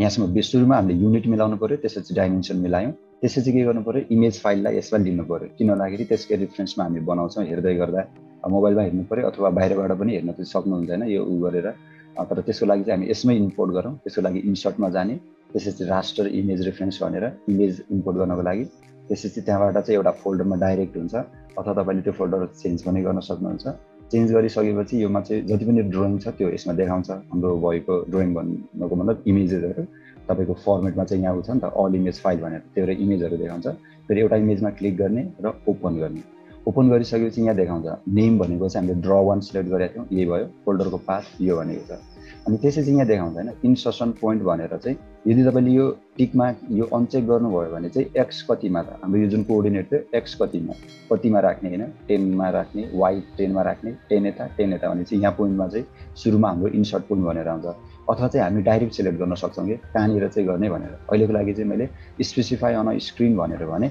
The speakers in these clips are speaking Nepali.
यहाँसम्म बेस हामीले युनिट मिलाउनु पऱ्यो त्यसपछि डाइमेन्सन मिलायौँ। त्यसपछि के गर्नु पऱ्यो इमेज फाइललाई यसमा लिनु पऱ्यो किन भन्दाखेरि त्यसकै रिफरेन्समा हामी बनाउँछौँ हेर्दै गर्दा। मोबाइलमा हेर्नु पऱ्यो अथवा बाहिरबाट पनि हेर्न सक्नुहुन्छ होइन यो उ गरेर। तर त्यसको लागि चाहिँ हामी यसमै इम्पोर्ट गरौँ। त्यसको लागि इन्सर्टमा जाने। त्यसपछि रास्टर इमेज रेफरेन्स भनेर इमेज इम्पोर्ट गर्नको लागि। त्यसपछि त्यहाँबाट चाहिँ एउटा फोल्डरमा डाइरेक्ट हुन्छ। अथवा तपाईँले त्यो फोल्डर चेन्ज पनि गर्न सक्नुहुन्छ। चेन्ज गरिसकेपछि योमा चाहिँ जति पनि ड्रइङ छ त्यो यसमा देखाउँछ। हाम्रो भएको ड्रइङ भन्नुको मतलब इमेजेसहरू। तपाईँको फर्मेटमा चाहिँ यहाँ आउँछ नि त अल इमेज फाइल भनेर। त्यो भएर इमेजहरू देखाउँछ। फेरि एउटा इमेजमा क्लिक गर्ने र ओपन गर्ने। ओपन गरिसकेपछि यहाँ देखाउँछ। नेम भनेको चाहिँ हामीले ड्र वान सिलेक्ट गरेका थियौँ। यही भयो। फोल्डरको पाथ यो भनेको छ। अनि त्यसपछि यहाँ देखाउँछ होइन इन्सर्सन पोइन्ट भनेर चाहिँ यदि तपाईँले यो टिकमा यो अनचेक गर्नुभयो भने चाहिँ एक्स कतिमा त हाम्रो यो जुन कोअर्डिनेट थियो एक्स कतिमा? कतिमा राख्ने होइन? टेनमा राख्ने वाइ टेनमा राख्ने टेन यता टेन यता भने चाहिँ यहाँ पोइन्टमा चाहिँ सुरुमा हाम्रो इन्सर्ट पोइन्ट भनेर आउँछ। अथवा चाहिँ हामी डाइरेक्ट सिलेक्ट गर्न सक्छौँ कि कहाँनिर चाहिँ गर्ने भनेर। अहिलेको लागि चाहिँ मैले स्पेसिफाई अन स्क्रिन भनेर भने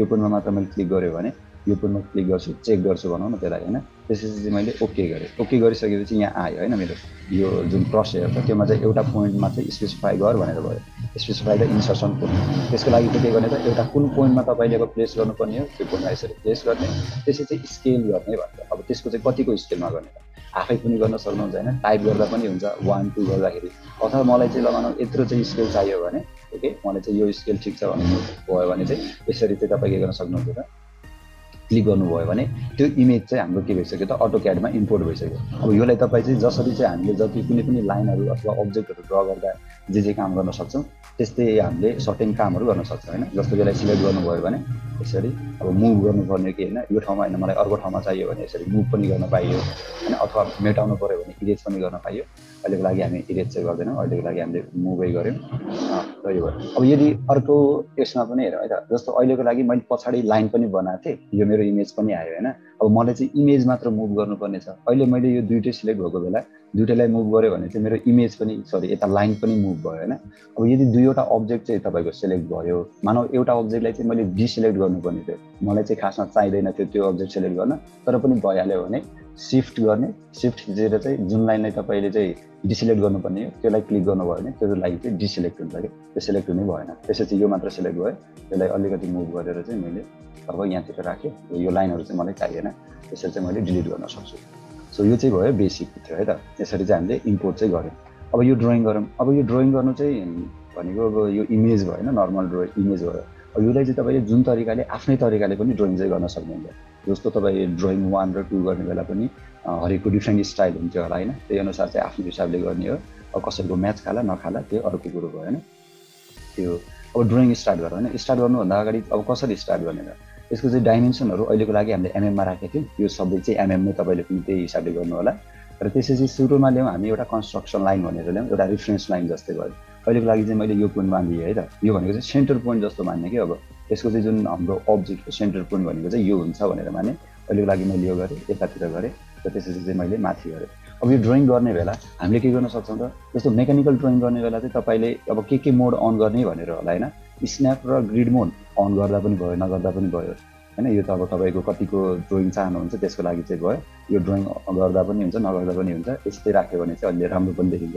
यो पोइन्टमा मात्र मैले क्लिक गरेँ भने यो पोइन्टमा क्लिक गर्छु चेक गर्छु भनौँ न त्यसलाई होइन? त्यसपछि चाहिँ मैले ओके गरेँ। ओके गरिसकेपछि यहाँ आयो होइन मेरो यो जुन क्रस छ त्योमा चाहिँ एउटा पोइन्टमा चाहिँ स्पेसिफाई गर भनेर भयो। स्पेसिफाई द इन्सर्सन पोइन्ट त्यसको लागि चाहिँ के गर्ने त एउटा कुन पोइन्टमा तपाईँले अब प्लेस गर्नुपर्ने हो त्यो पोइन्टमा यसरी प्लेस गर्ने। त्यसपछि चाहिँ स्केल गर्ने भन्छ। अब त्यसको चाहिँ कतिको स्केलमा गर्ने त। आफै पनि गर्न सक्नुहुन्छ होइन टाइप गर्दा पनि हुन्छ वान टू गर्दाखेरि। अथवा मलाई चाहिँ लगाउनु यत्रो चाहिँ स्केल चाहियो भने ओके मलाई चाहिँ यो स्केल ठिक छ भन्नु भयो भने चाहिँ यसरी चाहिँ तपाईँ के गर्न सक्नुहुन्छ क्लिक गर्नुभयो भने त्यो इमेज चाहिँ हाम्रो के भइसक्यो त अटो क्याडमा इम्पोर्ट भइसक्यो। अब यसलाई तपाईँ चाहिँ जसरी चाहिँ हामीले जति कुनै पनि लाइनहरू अथवा अब्जेक्टहरू ड्र गर्दा जे जे काम गर्न सक्छौँ त्यस्तै हामीले सर्टेन कामहरू गर्न सक्छौँ होइन? जस्तो यसलाई सिलेक्ट गर्नुभयो भने यसरी अब मुभ गर्नुपर्ने कि होइन यो ठाउँमा होइन मलाई अर्को ठाउँमा चाहियो भने यसरी मुभ पनि गर्न पाइयो होइन? अथवा मेटाउनु पऱ्यो भने इरेज पनि गर्न पाइयो। अहिलेको लागि हामी इरेज चाहिँ गर्दैनौँ अहिलेको लागि हामीले मुभै गऱ्यौँ। र यो भयो। अब यदि अर्को यसमा पनि हेरौँ है त जस्तो अहिलेको लागि मैले पछाडि लाइन पनि बनाएको थिएँ यो मेरो इमेज पनि आयो होइन? अब मलाई चाहिँ इमेज मात्र मुभ गर्नुपर्ने छ। अहिले मैले यो दुइटै सिलेक्ट भएको बेला दुइटैलाई मुभ गऱ्यो भने चाहिँ मेरो इमेज पनि सरी यता लाइन पनि मुभ भयो होइन? अब यदि दुईवटा अब्जेक्ट चाहिँ तपाईँको सिलेक्ट भयो मानव एउटा अब्जेक्टलाई चाहिँ मैले डिसिलेक्ट गर्नुपर्ने थियो। मलाई चाहिँ खासमा चाहिँदैन थियो त्यो अब्जेक्ट सिलेक्ट गर्न तर पनि भइहाल्यो भने सिफ्ट गर्ने सिफ्ट थिचेर चाहिँ जुन लाइनलाई तपाईँले चाहिँ डिसिलेक्ट गर्नुपर्ने हो त्यसलाई क्लिक गर्नुभयो भने त्यसको लागि चाहिँ डिसिलेक्ट हुन्छ कि त्यो सिलेक्ट हुनै भएन। त्यसपछि यो मात्र सिलेक्ट भयो। त्यसलाई अलिकति मुभ गरेर चाहिँ मैले अब यहाँतिर राखेँ। यो लाइनहरू चाहिँ मलाई चाहिएन। त्यसरी चाहिँ मैले डिलिट गर्न सक्छु। सो यो चाहिँ भयो बेसिक थियो है त। यसरी चाहिँ हामीले इम्पोर्ट चाहिँ गऱ्यौँ। अब यो ड्रइङ गरौँ। अब यो ड्रइङ गर्नु चाहिँ भनेको अब यो इमेज भयो होइन नर्मल ड्रो इमेज भयो। अब यसलाई चाहिँ तपाईँले जुन तरिकाले आफ्नै तरिकाले पनि ड्रइङ चाहिँ गर्न सक्नुहुन्छ। जस्तो तपाईँ ड्रइङ वान र टू गर्ने बेला पनि हरेकको डिफ्रेन्ट स्टाइल हुन्थ्यो होला होइन? त्यही अनुसार चाहिँ आफ्नो हिसाबले गर्ने हो। अब कसैको म्याच खाला नखाला त्यो अर्को कुरो भयो होइन? त्यो अब ड्रइङ स्टार्ट गर होइन? स्टार्ट गर्नुभन्दा अगाडि अब कसरी स्टार्ट गर्ने त? यसको चाहिँ डाइमेन्सनहरू अहिलेको लागि हामीले एमएममा राखेको थियौँ। यो सबै चाहिँ एमएममै तपाईँले पनि त्यही हिसाबले गर्नु होला। र त्यसपछि सुरुमा ल्याउँ हामी एउटा कन्स्ट्रक्सन लाइन भनेर ल्याउँ एउटा रिफरेन्स लाइन जस्तै भयो। अहिलेको लागि चाहिँ मैले यो पोइन्ट मानिदिएँ है त? यो भनेको चाहिँ सेन्टर पोइन्ट जस्तो मान्ने कि अब? यसको चाहिँ जुन हाम्रो अब्जेक्टको सेन्टर पोइन्ट भनेको चाहिँ यो हुन्छ भनेर माने। अहिलेको लागि मैले यो गरेँ यतातिर गरेँ र त्यसपछि चाहिँ मैले माथि गरेँ। अब यो ड्रइङ गर्ने बेला हामीले के गर्न सक्छौँ त? जस्तो मेकानिकल ड्रइङ गर्ने बेला चाहिँ तपाईँले अब के के मोड अन गर्ने भनेर होला होइन? स्न्याप र ग्रिड मोड अन गर्दा पनि भयो नगर्दा पनि भयो। होइन यो त अब तपाईँको कतिको ड्रइङ चाहनुहुन्छ त्यसको लागि चाहिँ भयो। यो ड्रइङ गर्दा पनि हुन्छ नगर्दा पनि हुन्छ यस्तै राख्यो भने चाहिँ अलि राम्रो पनि देखिन्छ।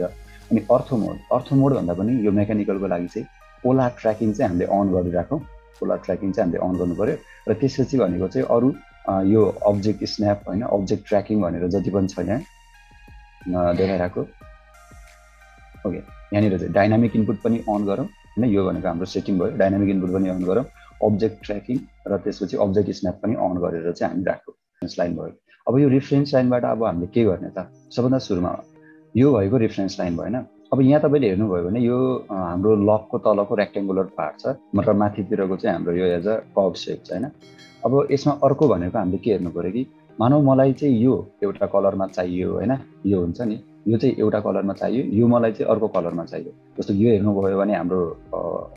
अनि अर्थो मोड अर्थो मोड भन्दा पनि यो मेकानिकलको लागि चाहिँ ओला ट्र्याकिङ चाहिँ हामीले अन गरिराखौँ। ओला ट्र्याकिङ चाहिँ हामीले अन गर्नु पऱ्यो र त्यसपछि भनेको चाहिँ अरू यो अब्जेक्ट स्न्याप होइन अब्जेक्ट ट्र्याकिङ भनेर जति पनि छ यहाँ देखाइरहेको। ओके यहाँनिर चाहिँ डाइनामिक इनपुट पनि अन गरौँ होइन? यो भनेको हाम्रो सेटिङ भयो। डाइनामिक इनपुट पनि अन गरौँ अब्जेक्ट ट्र्याकिङ र त्यसपछि अब्जेक्ट स्न्याप पनि अन गरेर चाहिँ हामी रेफरेन्स लाइन भयो। अब यो रेफरेन्स लाइनबाट अब हामीले के गर्ने त? सबभन्दा सुरुमा यो भएको रेफरेन्स लाइन भएन। अब यहाँ तपाईँले हेर्नुभयो भने यो हाम्रो लकको तलको रेक्टेङ्गुलर पार्ट छ मतलब माथितिरको चाहिँ हाम्रो यो एज अ कप सेप छ होइन? अब यसमा अर्को भनेको हामीले के हेर्नु पऱ्यो कि मानौ मलाई चाहिँ यो एउटा कलरमा चाहियो होइन? यो हुन्छ नि यो चाहिँ एउटा कलरमा चाहियो यो मलाई चाहिँ अर्को कलरमा चाहियो। जस्तो यो हेर्नुभयो भने हाम्रो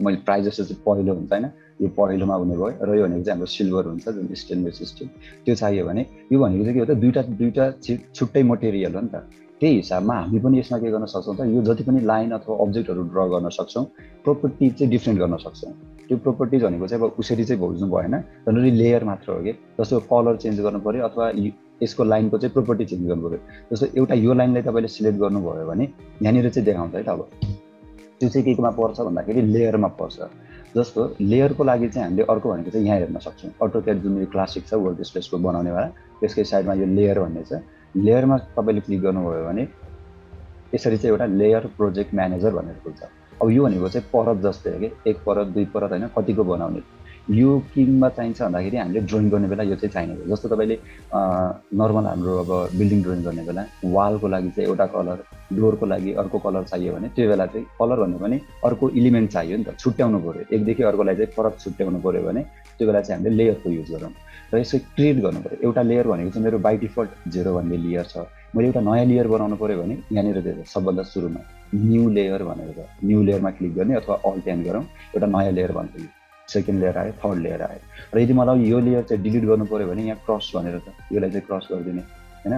मैले प्राइज जस्तो चाहिँ पहिलो हुन्छ होइन? यो पहिलोमा हुने भयो र यो भनेको चाहिँ हाम्रो सिल्भर हुन्छ जुन स्टेनलेस स्टिल त्यो चाहियो भने यो भनेको चाहिँ के हो त दुइटा दुइटा छुट्टै मटेरियल हो नि त। त्यही हिसाबमा हामी पनि यसमा के गर्न सक्छौँ त यो जति पनि लाइन अथवा अब्जेक्टहरू ड्र गर्न सक्छौँ प्रोपर्टी चाहिँ डिफ्रेन्ट गर्न सक्छौँ। त्यो प्रोपर्टिज भनेको चाहिँ अब उसरी चाहिँ बुझ्नु भएन जनरली लेयर मात्र हो कि जस्तो कलर चेन्ज गर्नु पऱ्यो अथवा यसको लाइनको चाहिँ प्रोपर्टी चेन्ज गर्नु पऱ्यो। जस्तो एउटा यो लाइनलाई तपाईँले सिलेक्ट गर्नुभयो भने यहाँनिर चाहिँ देखाउँछ है त अब। त्यो चाहिँ केकोमा पर्छ भन्दाखेरि लेयरमा पर्छ। जस्तो लेयरको लागि चाहिँ हामीले अर्को भनेको चाहिँ यहाँ हेर्न सक्छौँ। अटोक्याट जुन यो क्लासिक छ वर्ल्ड स्पेसको बनाउनेवाला त्यसकै साइडमा यो लेयर भन्ने छ। लेयरमा तपाईँले क्लिक गर्नुभयो भने यसरी चाहिँ एउटा लेयर प्रोजेक्ट म्यानेजर भनेर खुल्छ। अब यो भनेको चाहिँ परत जस्तै हो कि एक परत दुई परत होइन कतिको बनाउने। यो किङमा चाहिन्छ भन्दाखेरि हामीले ड्रइङ गर्ने बेला यो चाहिँ चाहिने जस्तो तपाईँले नर्मल हाम्रो अब बिल्डिङ ड्रइङ गर्ने बेला वालको लागि चाहिँ एउटा कलर डोरको लागि अर्को कलर चाहियो भने त्यो बेला चाहिँ कलर भन्नु पनि अर्को इलिमेन्ट चाहियो नि त छुट्याउनु पऱ्यो। एकदेखि अर्कोलाई चाहिँ फरक छुट्याउनु पऱ्यो भने त्यो बेला चाहिँ हामीले लेयरको युज गरौँ। र यसो क्रिएट गर्नु पऱ्यो। एउटा लेयर भनेको चाहिँ मेरो बाई डिफल्ट जेरो भन्ने लेयर छ। मैले एउटा नयाँ लेयर बनाउनु पऱ्यो भने यहाँनिर सबभन्दा सुरुमा न्यू लेयर भनेर छ। न्यू लेयरमा क्लिक गर्ने अथवा अल ट्यान गरौँ एउटा नयाँ लेयर भन्छ सेकेन्ड लेयर आयो थर्ड लेयर आयो। र यदि मलाई यो लेयर चाहिँ डिलिट गर्नु पऱ्यो भने यहाँ क्रस भनेर त यसलाई चाहिँ क्रस गरिदिने होइन?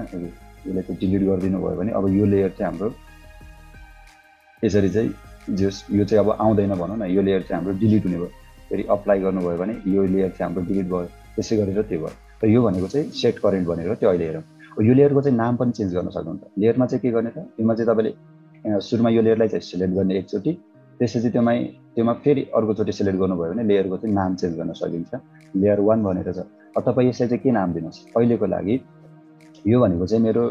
यसलाई चाहिँ डिलिट गरिदिनु भयो भने अब यो लेयर चाहिँ हाम्रो यसरी चाहिँ जस यो चाहिँ अब आउँदैन भनौँ न यो लेयर चाहिँ हाम्रो डिलिट हुने भयो। फेरि अप्लाई गर्नुभयो भने यो लेयर चाहिँ हाम्रो डिलिट भयो। त्यसै गरेर त्यो भयो। र यो भनेको चाहिँ सेट करेन्ट भनेर त्यो अहिले हेरौँ। यो लेयरको चाहिँ नाम पनि चेन्ज गर्न सक्नुहुन्छ। लेयरमा चाहिँ के गर्ने त? यसमा चाहिँ तपाईँले सुरुमा यो लेयरलाई चाहिँ सिलेक्ट गर्ने एकचोटि त्यसपछि त्योमा त्योमा फेरि अर्कोचोटि सेलेक्ट गर्नुभयो भने लेयरको चाहिँ नाम चेन्ज गर्न सकिन्छ। लेयर वान भनेर छ। तपाईँ यसलाई चाहिँ के नाम दिनुहोस्? अहिलेको लागि यो भनेको चाहिँ मेरो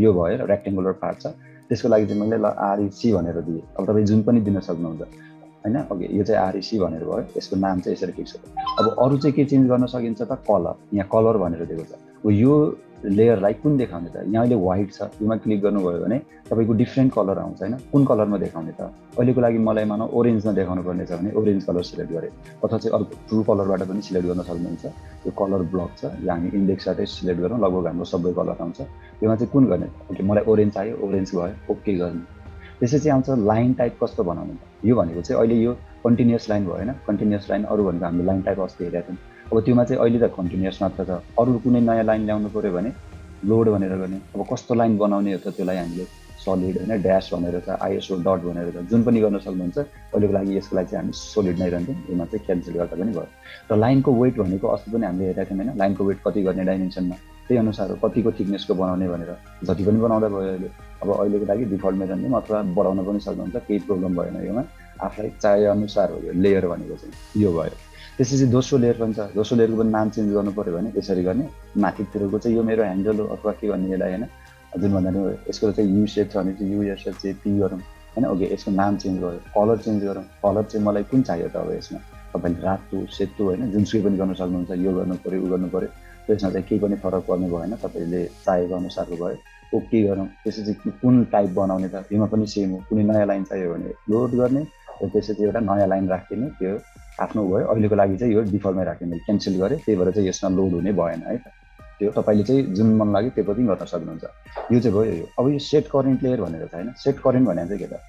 यो भयो रेक्टेङ्गुलर पार्ट छ। त्यसको लागि चाहिँ मैले ल आरइसी भनेर दिएँ। अब तपाईँ जुन पनि दिन सक्नुहुन्छ। होइन? ओके यो चाहिँ आरइसी भनेर भयो यसको नाम चाहिँ यसरी फिक्स हो अब अरू चाहिँ के चेन्ज गर्न सकिन्छ त कलर यहाँ कलर भनेर दिएको छ। यो लेयरलाई कुन देखाउने त? यहाँ अहिले वाइट छ योमा क्लिक गर्नुभयो भने तपाईँको डिफ्रेन्ट कलर आउँछ होइन? कुन कलरमा देखाउने त? अहिलेको लागि मलाई मानव ओरेन्जमा देखाउनु पर्ने छ भने ओरेन्ज कलर सिलेक्ट गरेँ। अथवा चाहिँ अर्को ट्रु कलरबाट पनि सिलेक्ट गर्न सक्नुहुन्छ। यो कलर ब्लक छ या हामी इन्डेक्सबाटै सिलेक्ट गरौँ लगभग हाम्रो सबै कलर आउँछ। योमा चाहिँ कुन गर्ने? ओके मलाई ओरेन्ज चाहियो ओरेन्ज भयो ओके गर्ने। त्यसपछि आउँछ लाइन टाइप कस्तो बनाउनु यो भनेको चाहिँ अहिले यो कन्टिन्युस लाइन भयो होइन? कन्टिन्युस लाइन अरू भनेको हामीले लाइन टाइप अस्ति हेरेका थियौँ। अब त्योमा चाहिँ अहिले त कन्टिन्युस मात्र छ। अरू कुनै नयाँ लाइन ल्याउनु पऱ्यो भने लोड भनेर गर्ने। अब कस्तो लाइन बनाउने हो त त्यसलाई हामीले सलिड होइन ड्यास भनेर छ आइएसओ डट भनेर छ जुन पनि गर्न सक्नुहुन्छ अहिलेको लागि यसको लागि चाहिँ हामी सोलिड नै रहन्छौँ यसमा चाहिँ क्यान्सल गर्दा पनि भयो। र लाइनको वेट भनेको अस्ति पनि हामीले हेरेका थियौँ होइन? लाइनको वेट कति गर्ने डाइमेन्सनमा त्यही अनुसार कतिको थिकनेसको बनाउने भनेर। जति पनि बनाउँदा भयो अहिले। अब अहिलेको लागि डिफल्ट मेजरले अथवा बढाउन पनि सक्नुहुन्छ केही प्रब्लम भएन योमा। आफूलाई चाहे अनुसार हो यो लेयर भनेको चाहिँ। यो भयो। त्यसपछि दोस्रो लेयर पनि छ। दोस्रो लेयरको पनि नाम चेन्ज गर्नु पऱ्यो भने यसरी गर्ने। माथितिरको चाहिँ यो मेरो ह्यान्डल हो अथवा के भन्ने यसलाई होइन जुन भन्दा यसको चाहिँ यु सेप छ भने चाहिँ युएसएफ चाहिँ पी गरौँ। होइन ओके यसको नाम चेन्ज गरौँ कलर चेन्ज गरौँ। कलर चाहिँ मलाई कुन चाहियो त अब यसमा? तपाईँले रातो सेतो होइन जुनसुकै पनि गर्न सक्नुहुन्छ। यो गर्नु पऱ्यो उ गर्नु पऱ्यो। त्यसमा चाहिँ केही पनि फरक पर्ने भएन तपाईँले चाहेको अनुसारको भयो। ओके गरौँ। त्यसपछि कुन टाइप बनाउने त? त्योमा पनि सेम हो। कुनै नयाँ लाइन चाहियो भने लोड गर्ने र त्यसपछि एउटा नयाँ लाइन राखिदिने। त्यो आफ्नो भयो। अहिलेको लागि चाहिँ यो डिफल्टमै मैले क्यान्सल गरेँ। त्यही भएर चाहिँ यसमा लोड हुने भएन है। त्यो तपाईँले चाहिँ जुन मन लाग्यो त्यो पनि गर्न सक्नुहुन्छ। यो चाहिँ भयो यो। अब यो सेट करेन्ट लेयर भनेर छ होइन? सेट करेन्ट भने चाहिँ के त?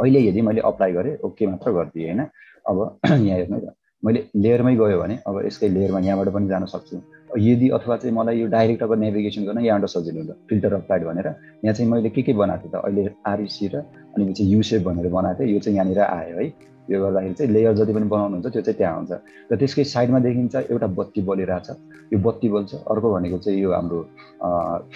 अहिले यदि मैले अप्लाई गरेँ ओके मात्र गरिदिएँ होइन? अब यहाँ हेर्नु त। मैले लेयरमै गयो भने अब यसकै लेयरमा यहाँबाट पनि जान सक्छु। यदि अथवा चाहिँ मलाई यो डाइरेक्ट अब नेभिगेसन गर्न यहाँबाट सजिलो हुन्छ। फिल्टर अप्लाइड भनेर। यहाँ चाहिँ मैले के के बनाएको थिएँ त? अहिले आरइसी र अनि चाहिँ युसेप भनेर बनाएको थिएँ। यो चाहिँ यहाँनिर आयो है। यो गर्दाखेरि चाहिँ लेयर जति पनि बनाउनुहुन्छ त्यो चाहिँ त्यहाँ आउँछ र त्यसकै साइडमा देखिन्छ एउटा बत्ती बलिरहेछ। यो बत्ती बल्छ। अर्को भनेको चाहिँ यो हाम्रो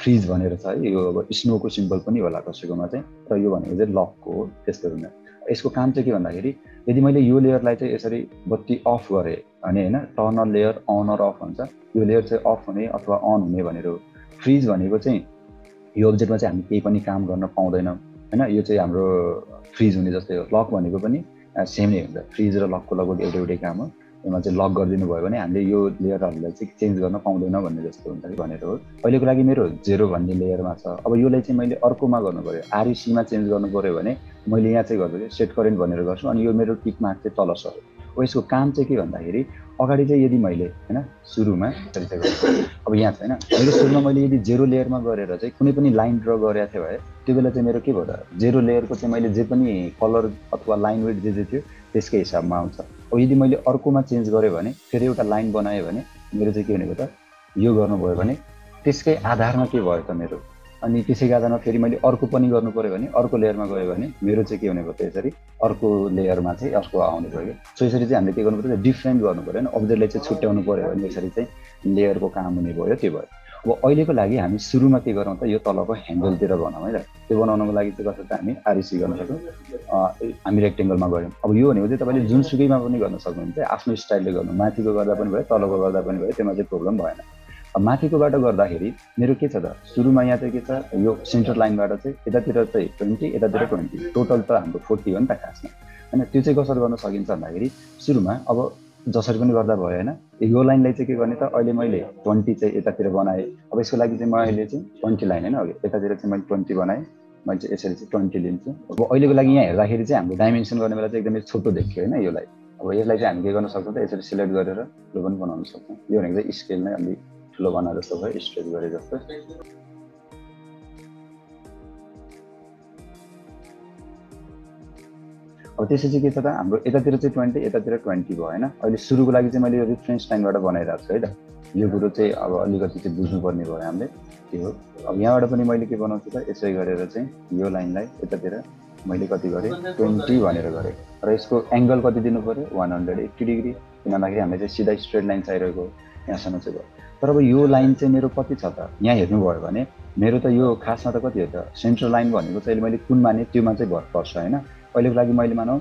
फ्रिज भनेर छ है। यो अब स्नोको सिम्बल पनि होला कसैकोमा चाहिँ। र यो भनेको चाहिँ लकको हो। त्यस्तो हुन्छ यसको काम चाहिँ के भन्दाखेरि यदि मैले यो लेयरलाई चाहिँ यसरी बत्ती अफ गरेँ भने होइन टर्नर लेयर अन र अफ हुन्छ। यो लेयर चाहिँ अफ हुने अथवा अन हुने भनेर फ्रिज भनेको चाहिँ यो अब्जेक्टमा चाहिँ हामी केही पनि काम गर्न पाउँदैनौँ। होइन यो चाहिँ हाम्रो फ्रिज हुने जस्तै हो। लक भनेको पनि सेम नै हुन्छ। फ्रिज र लकको लगभग एउटै एउटै काम हो। यसमा चाहिँ लक गरिदिनु भयो भने हामीले यो लेयरहरूलाई चाहिँ चेन्ज गर्न पाउँदैन भन्ने जस्तो हुन्छ कि भनेर हो। अहिलेको लागि मेरो जेरो भन्ने लेयरमा छ। अब योलाई चाहिँ मैले अर्कोमा गर्नु पऱ्यो। आरइसीमा चेन्ज गर्नु पऱ्यो भने मैले यहाँ चाहिँ गर्छु सेट करेन्ट भनेर गर्छु। अनि यो मेरो टिक मार्क चाहिँ तल सर्यो अब यसको काम चाहिँ के भन्दाखेरि अगाडि चाहिँ यदि मैले होइन सुरुमा अब यहाँ छ होइन मेरो सुरुमा मैले यदि जेरो लेयरमा गरेर चाहिँ कुनै पनि लाइन ड्र गरेको थिएँ भए त्यो बेला चाहिँ मेरो के भयो त जेरो लेयरको चाहिँ मैले जे पनि कलर अथवा लाइन वेट जे जे थियो त्यसकै हिसाबमा आउँछ। अब यदि मैले अर्कोमा चेन्ज गरेँ भने फेरि एउटा लाइन बनाएँ भने मेरो चाहिँ के भनेको त यो गर्नुभयो भने त्यसकै आधारमा के भयो त मेरो? अनि त्यसैको आधारमा फेरि मैले अर्को पनि गर्नु पऱ्यो भने अर्को लेयरमा गयो भने मेरो चाहिँ के हुने भयो यसरी अर्को लेयरमा चाहिँ अर्को आउने भयो सो यसरी चाहिँ हामीले के गर्नु पऱ्यो डिफ्रेन्ट गर्नु पऱ्यो होइन। अब्जेक्टलाई चाहिँ छुट्याउनु पऱ्यो भने यसरी चाहिँ लेयरको काम हुने भयो त्यो भयो। अब अहिलेको लागि हामी सुरुमा के गरौँ त यो तलको ह्यान्डलतिर बनाऊँ है त त्यो बनाउनको लागि चाहिँ कसरी त हामी आरइसी गर्न सक्छौँ? हामी रेक्टेङ्गलमा गऱ्यौँ। अब यो भनेको चाहिँ तपाईँले जुनसुकैमा पनि गर्न सक्नुहुन्छ आफ्नो स्टाइलले गर्नु। माथिको गर्दा पनि भयो तलको गर्दा पनि भयो त्यसमा चाहिँ प्रब्लम भएन। माथिकोबाट गर्दाखेरि मेरो के छ त? सुरुमा यहाँ चाहिँ के छ? यो सेन्टर लाइनबाट चाहिँ यतातिर चाहिँ ट्वेन्टी यतातिर ट्वेन्टी टोटल त हाम्रो फोर्टी हो नि त खासमा। होइन त्यो चाहिँ कसरी गर्न सकिन्छ भन्दाखेरि सुरुमा अब जसरी पनि गर्दा भयो होइन यो लाइनलाई चाहिँ के गर्ने त? अहिले मैले ट्वेन्टी चाहिँ यतातिर बनाएँ। अब यसको लागि चाहिँ म अहिले चाहिँ ट्वेन्टी लाइन होइन अघि यतातिर चाहिँ मैले ट्वेन्टी बनाएँ। मैले चाहिँ यसरी चाहिँ ट्वेन्टी लिन्छु। अब अहिलेको लागि यहाँ हेर्दाखेरि चाहिँ हाम्रो डाइमेन्सन गर्ने बेला चाहिँ एकदमै छोटो देखियो होइन यसलाई अब यसलाई चाहिँ हामी के गर्न सक्छौँ त? यसरी सिलेक्ट गरेर ठुलो पनि बनाउन सक्छौँ। यो भनेको चाहिँ स्केल नै अलिक ठुलो बनाएर भयो स्ट्रेच गरे जस्तो। अब त्यसपछि के छ त हाम्रो यतातिर चाहिँ ट्वेन्टी यतातिर ट्वेन्टी भयो होइन? अहिले सुरुको लागि चाहिँ मैले यो रिफरेन्स टाइमबाट बनाइरहेको छु है त? यो कुरो चाहिँ अब अलिकति चाहिँ बुझ्नुपर्ने भयो हामीले त्यो हो। अब यहाँबाट पनि मैले के बनाउँछु त यसै गरेर चाहिँ यो लाइनलाई यतातिर मैले कति गरेँ? ट्वेन्टी भनेर गरेँ। र यसको एङ्गल कति दिनु पऱ्यो वान हन्ड्रेड एट्टी डिग्री। किन भन्दाखेरि हामीले चाहिँ सिधा स्ट्रेट लाइन चाहिरहेको यहाँसम्म चाहिँ भयो। तर अब यो लाइन चाहिँ मेरो कति छ त? यहाँ हेर्नुभयो भने मेरो त यो खासमा त कति हो त? सेन्ट्रल लाइन भनेको चाहिँ मैले कुन माने त्योमा चाहिँ भर पर्छ होइन? अहिलेको लागि मैले मानौँ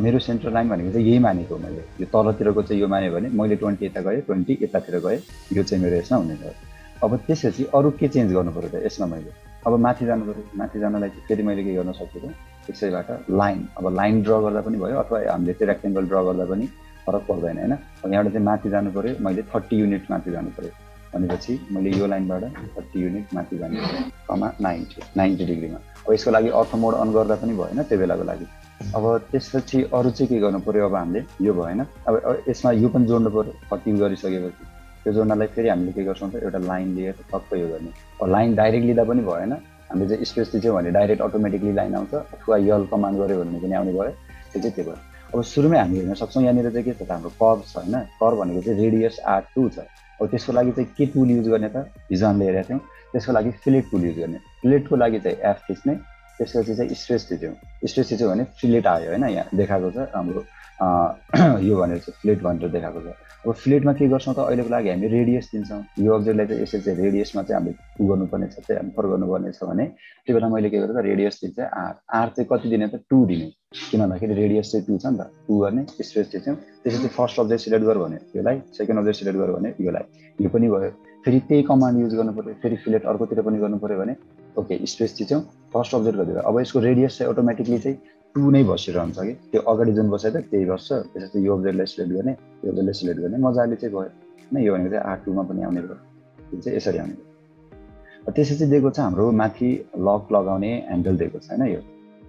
मेरो सेन्ट्रल लाइन भनेको चाहिँ यही मानेको मैले। यो तलतिरको चाहिँ यो माने भने मैले ट्वेन्टी यता गएँ ट्वेन्टी यतातिर गएँ यो चाहिँ मेरो यसमा हुने भयो। अब त्यसपछि अरू के चेन्ज गर्नु पऱ्यो त यसमा मैले? अब माथि जानु पऱ्यो माथि जानलाई चाहिँ फेरि मैले के गर्न सक्छु त त्यसैबाट लाइन अब लाइन ड्र गर्दा पनि भयो अथवा हामीले चाहिँ रेक्टेङ्गल ड्र गर्दा पनि फरक पर्दैन होइन? यहाँबाट चाहिँ माथि जानु पऱ्यो मैले थर्टी युनिट माथि जानु पऱ्यो भनेपछि मैले यो लाइनबाट थर्टी युनिट माथि जानु पऱ्यो कमा नाइन्टी नाइन्टी डिग्रीमा। अब यसको लागि अर्थ मोड अन गर्दा पनि भएन त्यो बेलाको लागि। अब त्यसपछि अरू चाहिँ के गर्नु पऱ्यो अब हामीले? यो भएन। अब यसमा यो पनि जोड्नु पऱ्यो कति गरिसकेपछि। त्यो जोड्नलाई फेरि हामीले के गर्छौँ त एउटा लाइन लिएर टक्क यो गर्ने। अब लाइन डाइरेक्ट लिँदा पनि भएन। हामीले चाहिँ स्पेस दिन्छौँ भने डाइरेक्ट अटोमेटिकली लाइन आउँछ। अथवा यल कमान्ड गऱ्यो भने पनि आउने भयो। त्यो चाहिँ त्यो भयो? अब सुरुमै हामी हेर्न सक्छौँ यहाँनिर चाहिँ के छ त हाम्रो कर्भ छ होइन? कर्भ भनेको चाहिँ रेडियस आर टू छ। अब त्यसको लागि चाहिँ के टुल युज गर्ने त? हिजो हामीले हेरेका थियौँ। त्यसको लागि फिलेट टुल युज गर्ने। फिलेटको लागि चाहिँ एफ थिच्ने त्यसपछि चाहिँ स्ट्रेस थिच्यौँ स्ट्रेस थिच्यो भने फिलेट आयो होइन? यहाँ देखाएको छ हाम्रो यो भनेर चाहिँ फ्लेट भनेर देखाएको छ। अब फ्लेटमा के गर्छौँ त अहिलेको लागि हामी रेडियस दिन्छौँ। यो अब्जेक्टलाई चाहिँ यसरी चाहिँ रेडियसमा चाहिँ हामीले उ गर्नुपर्ने छ चाहिँ हामी फर गर्नुपर्ने छ भने त्यो बेला मैले के गरेँ त रेडियस दिन्छ आर। आर चाहिँ कति दिने त टू दिने। किन भन्दाखेरि रेडियस चाहिँ टू छ नि त। टू गर्ने स्पेस दिन्छौँ त्यसपछि फर्स्ट अब्जेक्ट सिलेक्ट गर भने यसलाई सेकेन्ड अब्जेक्ट सिलेक्ट गर भने यसलाई यो पनि भयो। फेरि त्यही कमान्ड युज गर्नु पऱ्यो फेरि फिलेट अर्कोतिर पनि गर्नु पऱ्यो भने ओके स्पेस दिन्छौँ फर्स्ट अब्जेक्ट गरिदिएर अब यसको रेडियस चाहिँ अटोमेटिकली चाहिँ टु नै बसिरहन्छ कि? त्यो अगाडि जुन बसाइ त त्यही बस्छ। त्यसपछि यो अब्जेक्टलाई सिलेक्ट गर्ने यो अब्जेक्टलाई सिलेक्ट गर्ने मजाले चाहिँ भयो। होइन यो भनेको चाहिँ आर टूमा पनि आउने भयो। त्यो चाहिँ यसरी आउने भयो। त्यसपछि दिएको छ हाम्रो माथि लक लगाउने ह्यान्डल दिएको छ होइन यो?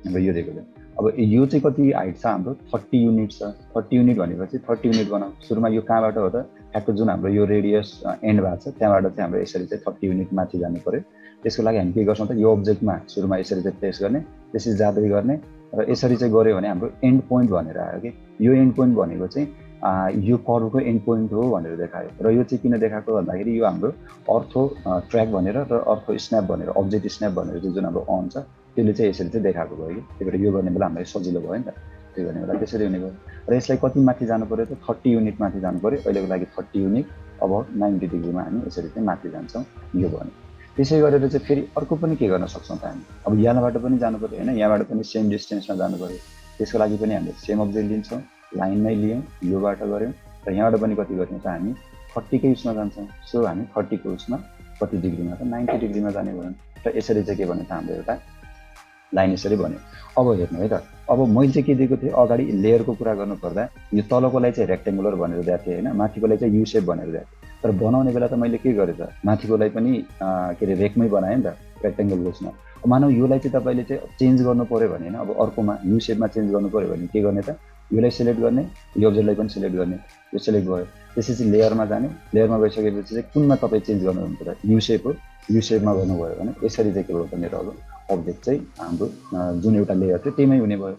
हाम्रो यो दिएको छ। अब यो चाहिँ कति हाइट छ हाम्रो? थर्टी युनिट छ। थर्टी युनिट भनेपछि थर्टी युनिट बनाऊ। सुरुमा यो कहाँबाट हो त? ठ्याक्क जुन हाम्रो यो रेडियस एन्ड भएको छ त्यहाँबाट चाहिँ हाम्रो यसरी चाहिँ थर्टी युनिट माथि जानु पऱ्यो। त्यसको लागि हामी के गर्छौँ त? यो अब्जेक्टमा सुरुमा यसरी चाहिँ प्लेस गर्ने। त्यसपछि जाँदै गर्ने। र यसरी चाहिँ गऱ्यो भने हाम्रो एन्ड पोइन्ट भनेर आयो कि? यो एन्ड पोइन्ट भनेको चाहिँ यो कर्वको एन्ड पोइन्ट हो भनेर देखायो। र यो चाहिँ किन देखाएको भन्दाखेरि यो हाम्रो अर्थो ट्र्याक भनेर र अर्थो स्न्याप भनेर अब्जेक्ट स्न्याप भनेर चाहिँ जुन हाम्रो अन छ त्यसले चाहिँ यसरी चाहिँ देखाएको भयो कि? त्यही भएर यो गर्ने बेला हामीलाई सजिलो भयो नि त। त्यो गर्ने बेला त्यसरी हुने भयो। र यसलाई कति माथि जानु पऱ्यो त? थर्टी युनिट माथि जानु पऱ्यो अहिलेको लागि थर्टी युनिट अब नाइन्टी डिग्रीमा हामी यसरी चाहिँ माथि जान्छौँ। यो भने त्यसै गरेर चाहिँ फेरि अर्को पनि के गर्न सक्छौँ त हामी? अब यहाँबाट पनि जानु पऱ्यो होइन? यहाँबाट पनि सेम डिस्टेन्समा जानु पऱ्यो त्यसको लागि पनि हामीले सेम अब्जेक्ट लिन्छौँ लाइनमै लियौँ योबाट गऱ्यौँ र यहाँबाट पनि कति गर्ने त हामी? थर्टीकै उसमा जान्छौँ। सो हामी थर्टीको उसमा कति डिग्रीमा त नाइन्टी डिग्रीमा जाने भयौँ र यसरी चाहिँ के भन्यो त हाम्रो एउटा लाइन यसरी भन्यो। अब हेर्नु है त अब मैले चाहिँ के दिएको थिएँ? अगाडि लेयरको कुरा गर्नुपर्दा यो तलकोलाई चाहिँ रेक्टेङ्गुलर भनेर दिएको थिएँ होइन? माथिकोलाई चाहिँ युसेप भनेर दिएको थिएँ तर बनाउने बेला त मैले के गरेँ त माथिकोलाई पनि के अरे रेकमै बनाएँ नि त रेक्टेङ्गल बोक्समा मानव योलाई चाहिँ तपाईँले चाहिँ चेन्ज गर्नु पऱ्यो भने होइन अब अर्कोमा यु सेपमा चेन्ज गर्नु पऱ्यो भने के गर्ने त? योलाई सिलेक्ट गर्ने यो अब्जेक्टलाई पनि सिलेक्ट गर्ने। यो सिलेक्ट भयो। त्यसपछि लेयरमा जाने। लेयरमा गइसकेपछि चाहिँ कुनमा तपाईँ चेन्ज गर्नुहुन्छ त? यु सेप हो। यु सेपमा गर्नुभयो भने यसरी चाहिँ के भयो त मेरो अब अब्जेक्ट चाहिँ हाम्रो जुन एउटा लेयर थियो त्यहीमै हुने भयो।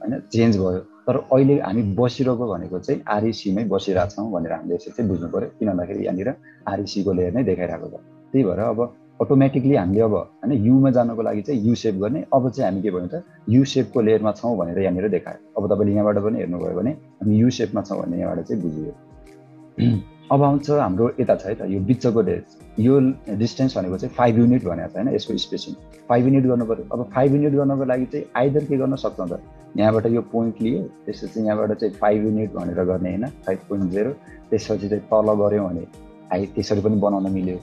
होइन चेन्ज भयो। तर अहिले हामी बसिरहेको भनेको चाहिँ आरइसीमै बसिरहेछौँ भनेर हामीले यसरी चाहिँ बुझ्नु पऱ्यो। किन भन्दाखेरि यहाँनिर आरइसीको लेयर नै देखाइरहेको छ। त्यही भएर अब अटोमेटिकली हामीले अब होइन युमा जानको लागि चाहिँ यु सेप गर्ने। अब चाहिँ हामी के भन्यो त यु सेपको लेयरमा छौँ भनेर यहाँनिर देखायो। अब तपाईँले यहाँबाट पनि हेर्नुभयो भने हामी यु सेपमा छौँ भन्ने यहाँबाट चाहिँ बुझियो। अब आउँछ हाम्रो यता। छ है त यो बिचको डेज यो डिस्टेन्स भनेको चाहिँ फाइभ युनिट भनेको छ होइन? यसको स्पेसिङ फाइभ युनिट गर्नु पऱ्यो। अब फाइभ युनिट गर्नको लागि चाहिँ आइदर के गर्न सक्छौँ त? यहाँबाट यो पोइन्ट लियो त्यसपछि यहाँबाट चाहिँ फाइभ युनिट भनेर गर्ने होइन? फाइभ पोइन्ट जेरो त्यसपछि चाहिँ तल गऱ्यौँ भने आइ त्यसरी पनि बनाउन मिल्यो।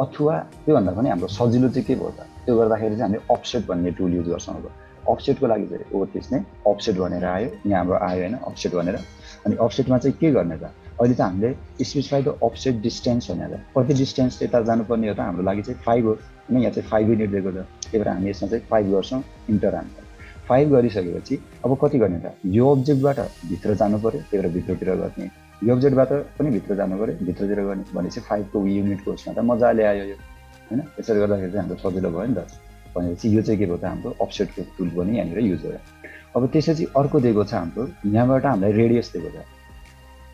अथवा त्योभन्दा पनि हाम्रो सजिलो चाहिँ के भयो त? त्यो गर्दाखेरि चाहिँ हामीले अफसेट भन्ने टुल युज गर्छौँ अब। अफसेटको लागि चाहिँ ओ त्यस नै अफसेट भनेर आयो। यहाँ हाम्रो आयो होइन? अफसेट भनेर। अनि अफसेटमा चाहिँ के गर्ने त? अहिले त हामीले स्पेसिफाई द अफसेट डिस्टेन्स भनेर कति डिस्टेन्स यता जानुपर्ने हो त हाम्रो लागि चाहिँ फाइभ हो। होइन यहाँ चाहिँ फाइभ युनिट दिएको छ। त्यही भएर हामी यसमा चाहिँ फाइभ गर्छौँ इन्टर हान्छ फाइभ गरिसकेपछि अब कति गर्ने त? यो अब्जेक्टबाट भित्र जानु पऱ्यो त्यही भएर भित्रतिर गर्ने। यो अब्जेक्टबाट पनि भित्र जानु पऱ्यो भित्रतिर गर्ने। भनेपछि फाइभको युनिट कोर्समा त मजाले आयो यो। होइन यसरी गर्दाखेरि चाहिँ हाम्रो सजिलो भयो नि त। भनेपछि यो चाहिँ के भयो त? हाम्रो अफसेटको टुल पनि यहाँनिर युज भयो। अब त्यसपछि अर्को दिएको छ हाम्रो यहाँबाट हामीलाई रेडियस दिएको छ।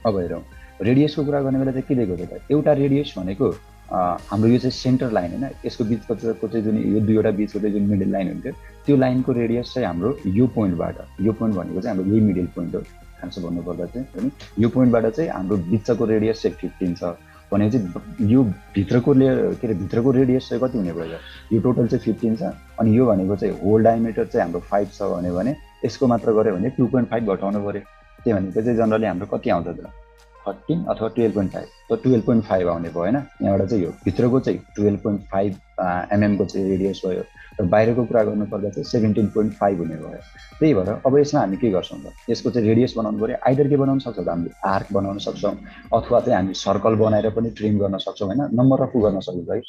अब हेरौँ। रेडियसको कुरा गर्ने बेला चाहिँ के दिएको त? एउटा रेडियस भनेको हाम्रो यो चाहिँ सेन्टर लाइन होइन यसको बिचको चाहिँ जुन यो दुईवटा बिचको चाहिँ जुन मिडल लाइन हुन्थ्यो त्यो लाइनको रेडियस चाहिँ हाम्रो यो पोइन्टबाट यो पोइन्ट भनेको चाहिँ हाम्रो यही मिडल पोइन्ट हो। खास भन्नुपर्दा चाहिँ होइन यो पोइन्टबाट चाहिँ हाम्रो बिचको रेडियस चाहिँ फिफ्टिन छ। भनेपछि यो भित्रको लेयर के अरे भित्रको रेडियस चाहिँ कति हुने भयो यो टोटल चाहिँ फिफ्टिन छ। अनि यो भनेको चाहिँ होल डायमिटर चाहिँ हाम्रो फाइभ छ भने यसको मात्र गऱ्यो भने टु पोइन्ट फाइभ घटाउनु पऱ्यो। त्यही भनेको चाहिँ जनरली हाम्रो कति आउँछ त? थर्टिन अथवा टुवेल्भ पोइन्ट फाइभ त टुवेल्भ पोइन्ट फाइभ आउने भयो होइन? यहाँबाट चाहिँ यो भित्रको चाहिँ टुवेल्भ पोइन्ट फाइभ एमएमको चाहिँ रेडियस भयो। र बाहिरको कुरा गर्नुपर्दा चाहिँ सेभेन्टिन पोइन्ट फाइभ हुने भयो। त्यही भएर अब यसमा हामी के गर्छौँ त? यसको चाहिँ रेडियस बनाउनु पऱ्यो। आइदर के बनाउन सक्छौँ त? हामीले आर्क बनाउन सक्छौँ अथवा चाहिँ हामी सर्कल बनाएर पनि ट्रिम गर्न सक्छौँ होइन? नम्बर अफ गर्न सक्छौँ है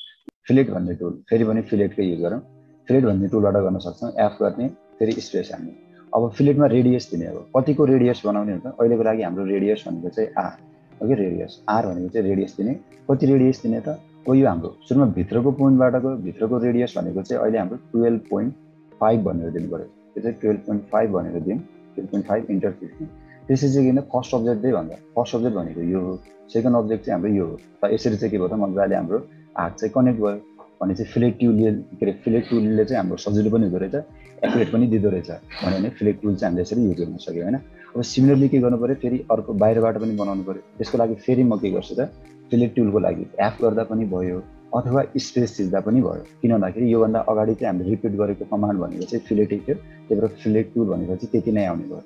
फिलेट भन्ने टुल फेरि पनि फिलेटकै युज गरौँ। फिलेट भन्ने टुलबाट गर्न सक्छौँ। एफ गर्ने फेरि स्पेस हान्ने। अब फिलेटमा रेडियस दिने अब कतिको रेडियस बनाउने हुन्छ? अहिलेको लागि हाम्रो रेडियस भनेको चाहिँ आर ओके रेडियस आर भनेको चाहिँ रेडियस दिने। कति रेडियस दिने त? हो यो हाम्रो सुरुमा भित्रको पोइन्टबाटको भित्रको रेडियस भनेको चाहिँ अहिले हाम्रो टुवेल्भ पोइन्ट फाइभ भनेर दिनु पऱ्यो त्यो चाहिँ टुवेल्भ पोइन्ट फाइभ भनेर दिउँ twelve point five enter fifteen त्यसपछि चाहिँ किन फर्स्ट अब्जेक्ट त्यही भन्दा फर्स्ट अब्जेक्ट भनेको यो हो। सेकेन्ड अब्जेक्ट चाहिँ हाम्रो यो हो। र यसरी चाहिँ के भयो त? मजाले हाम्रो हात चाहिँ कनेक्ट भयो। भने चाहिँ फिलेट टुलले के अरे फिलेट टुलले चाहिँ हाम्रो सजिलो पनि हुँदो रहेछ एकुरेट पनि दिँदो रहेछ। भने फिलेट टुल चाहिँ हामीले यसरी युज गर्न सक्यो होइन? अब सिमिलरली के गर्नु पऱ्यो फेरि अर्को बाहिरबाट पनि बनाउनु पऱ्यो। त्यसको लागि फेरि म के गर्छु त? फिलेट टुलको लागि एप गर्दा पनि भयो अथवा स्पेस थिच्दा पनि भयो। किन भन्दाखेरि योभन्दा अगाडि चाहिँ हामीले रिपिट गरेको कमान्ड भनेको चाहिँ फिलेटै थियो। त्यही भएर फिलेट टुल भनेको चाहिँ त्यति नै आउने भयो।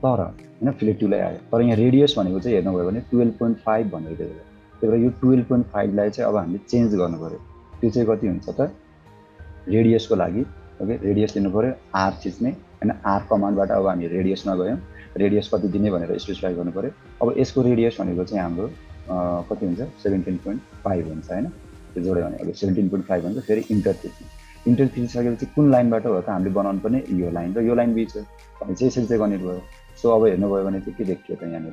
तर होइन फिलेट टुलै आयो। तर यहाँ रेडियस भनेको चाहिँ हेर्नुभयो भने टुवेल्भ पोइन्ट फाइभ भनेर दिएको त्यही भएर यो टुवेल्भ पोइन्ट फाइभलाई चाहिँ अब हामीले चेन्ज गर्नु पऱ्यो। त्यो चाहिँ कति हुन्छ त? रेडियसको लागि ओके रेडियस दिनु पऱ्यो। आर थिच्ने होइन आर कमान्डबाट अब हामी रेडियसमा गयौँ रेडियस कति दिने भनेर स्पेसिफाई गर्नु पऱ्यो अब यसको रेडियस भनेको चाहिँ हाम्रो कति हुन्छ? सेभेन्टिन पोइन्ट फाइभ हुन्छ होइन? त्यो जोड्यो भने अब सेभेन्टिन पोइन्ट फाइभ हुन्छ फेरि इन्टर थिच्ने इन्टर थिचिसकेपछि कुन लाइनबाट हो त हामीले बनाउनु पर्ने? यो लाइन र यो लाइन बिच हो। भने चाहिँ यसरी चाहिँ गर्ने भयो सो अब हेर्नुभयो भने चाहिँ के देखियो त यहाँनिर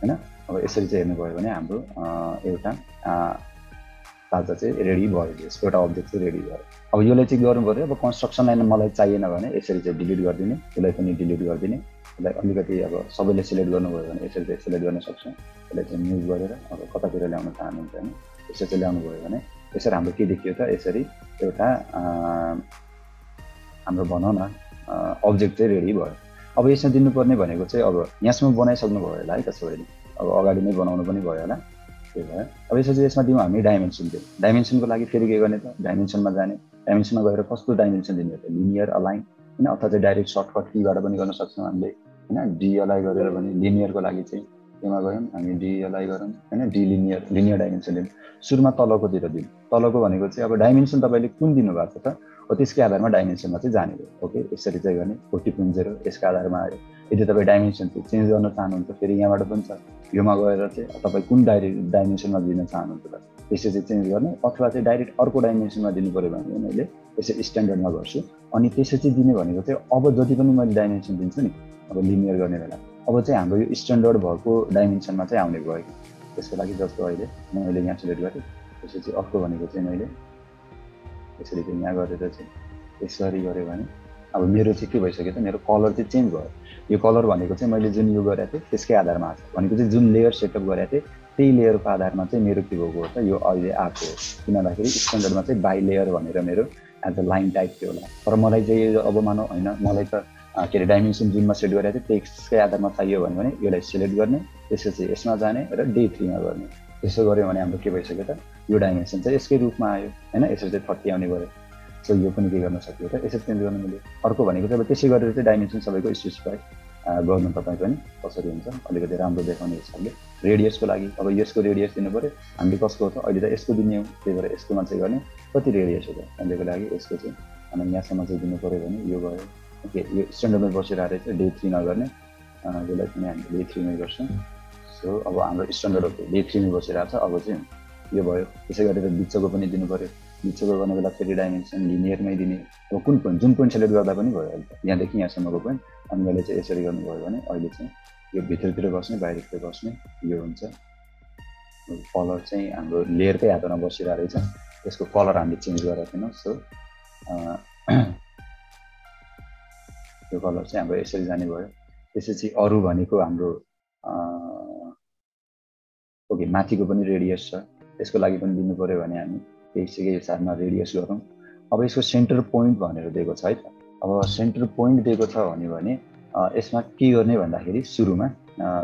होइन? अब यसरी चाहिँ हेर्नुभयो भने हाम्रो एउटा ताजा चाहिँ रेडी भयो। एउटा अब्जेक्ट चाहिँ रेडी भयो। अब यसलाई चाहिँ गर्नु पऱ्यो अब कन्स्ट्रक्सन लाइन मलाई चाहिएन भने यसरी चाहिँ डिलिट गरिदिने यसलाई पनि डिलिट गरिदिने। यसलाई अलिकति अब सबैले सिलेक्ट गर्नुभयो भने यसरी चाहिँ सिलेक्ट गर्न सक्छौँ। यसलाई चाहिँ मुभ गरेर अब कतातिर ल्याउन चाहनुहुन्छ होइन यसरी चाहिँ ल्याउनु भयो भने यसरी हाम्रो के देखियो त यसरी एउटा हाम्रो भनौँ न अब्जेक्ट चाहिँ रेडी भयो। अब यसमा दिनुपर्ने भनेको चाहिँ अब यहाँसम्म बनाइसक्नु भयो होला है त्यसो अब अगाडि नै बनाउनु पनि भयो होला। त्यही भएर अब यसो चाहिँ यसमा दिउँ हामी डाइमेन्सन दिउँ डाइमेन्सनको लागि फेरि के गर्ने त? डाइमेन्सनमा जाने। डाइमेन्सनमा गएर कस्तो डाइमेन्सन दिने त? लिनियर अलाइन होइन अथवा चाहिँ डाइरेक्ट सर्टकट कीबाट पनि गर्न सक्छौँ हामीले। होइन डिएलआई गरेर पनि लिनियरको लागि चाहिँ त्योमा गयौँ हामी डिएलआई गरौँ होइन डी लिनियर डाइमेन्सन दिउँ सुरुमा तलकोतिर दिउँ तलको भनेको चाहिँ अब डाइमेन्सन तपाईँले कुन दिनुभएको छ त हो त्यसकै आधारमा डाइमेन्सनमा चाहिँ जाने भयो ओके यसरी चाहिँ गर्ने फोर्टी पोइन्ट जेरो यसको आधारमा आयो। यदि तपाईँ डाइमेन्सन चाहिँ चेन्ज गर्न चाहनुहुन्छ फेरि यहाँबाट पनि छ। योमा गएर चाहिँ तपाईँ कुन डाइरेक्ट डाइमेन्सनमा दिन चाहनुहुन्छ त? त्यसरी चाहिँ चेन्ज गर्ने अथवा चाहिँ डाइरेक्ट अर्को डाइमेन्सनमा दिनु पऱ्यो भने मैले यसरी स्ट्यान्डर्डमा गर्छु। अनि त्यसरी चाहिँ दिने भनेको चाहिँ अब जति पनि मैले डाइमेन्सन दिन्छु नि अब लिनियर गर्ने बेला अब चाहिँ हाम्रो यो स्ट्यान्डर्ड भएको डाइमेन्सनमा चाहिँ आउने भयो। त्यसको लागि जस्तो अहिले मैले यहाँ सिलेक्ट गरेँ। त्यसपछि अर्को भनेको चाहिँ मैले यसरी चाहिँ यहाँ गरेर चाहिँ यसरी गऱ्यो भने अब मेरो चाहिँ के भइसक्यो त मेरो कलर चाहिँ चेन्ज भयो। यो कलर भनेको चाहिँ मैले जुन यो गरेको थिएँ त्यसकै आधारमा आएको भनेको चाहिँ जुन लेयर सेटअप गरेको थिएँ त्यही लेयरको आधारमा चाहिँ मेरो के भएको हो त यो अहिले आएको हो। किन भन्दाखेरि स्ट्यान्डर्डमा चाहिँ बाई लेयर भनेर मेरो एज अ लाइन टाइप थियो होला। तर मलाई चाहिँ अब मानौ होइन मलाई त के अरे डाइमेन्सन जुनमा सेट गरेको थिएँ त्यसकै आधारमा चाहियो भने यसलाई सिलेक्ट गर्ने त्यसपछि यसमा जाने र डे थ्रीमा गर्ने। त्यसो गऱ्यो भने हाम्रो के भइसक्यो त यो डाइमेन्सन चाहिँ यसकै रूपमा आयो होइन यसरी चाहिँ थर्टी आउने भयो सो यो पनि के गर्न सक्यो त यसरी चेन्ज गर्नु मिल्यो। अर्को भनेको चाहिँ अब त्यसै गरेर चाहिँ डाइमेन्सन सबैको स्पेसिफाई गर्नु तपाईँ पनि कसरी हुन्छ? अलिकति राम्रो देखाउने हिसाबले। रेडियसको लागि अब यसको रेडियस दिनु पऱ्यो। हामीले कसको त? अहिले त यसको दिने हो त्यही भएर यसकोमा चाहिँ गर्ने। कति रेडियस हो त? त्यसको लागि यसको चाहिँ अनि यहाँसम्म चाहिँ दिनु पऱ्यो भने यो भयो। ओके यो स्ट्यान्डर्डमा बसिरहेको चाहिँ डे थ्री नगर्ने। यसलाई पनि हामीले डे थ्रीमै गर्छौँ। सो अब हाम्रो स्ट्यान्डर्ड ओके डे थ्रीमै बसिरहेको छ। अब चाहिँ यो भयो। त्यसै गरेर बिचको पनि दिनु पऱ्यो। बिचको गर्ने बेला फेरि डाइमेन्सन लिनियरमै दिने अब कुन पोइन्ट जुन पोइन्ट सेलेक्ट गर्दा पनि भयो अहिले। यहाँदेखि यहाँसम्मको पोइन्ट अनि मैले चाहिँ यसरी गर्नुभयो भने अहिले चाहिँ यो भित्रतिर बस्ने बाहिरतिर बस्ने यो हुन्छ। कलर चाहिँ हाम्रो लेयरकै हातमा बसिरहेको रहेछ। यसको कलर हामीले चेन्ज गरेको थिएनौँ सो यो कलर चाहिँ हाम्रो यसरी जाने भयो। त्यसपछि अरू भनेको हाम्रो ओके माथिको पनि रेडियस छ। त्यसको लागि पनि दिनु पऱ्यो भने हामी त्यहीसँगै हिसाबमा रेडियस गरौँ। अब यसको सेन्टर पोइन्ट भनेर दिएको छ है। त अब सेन्टर पोइन्ट दिएको छ भने यसमा के गर्ने भन्दाखेरि सुरुमा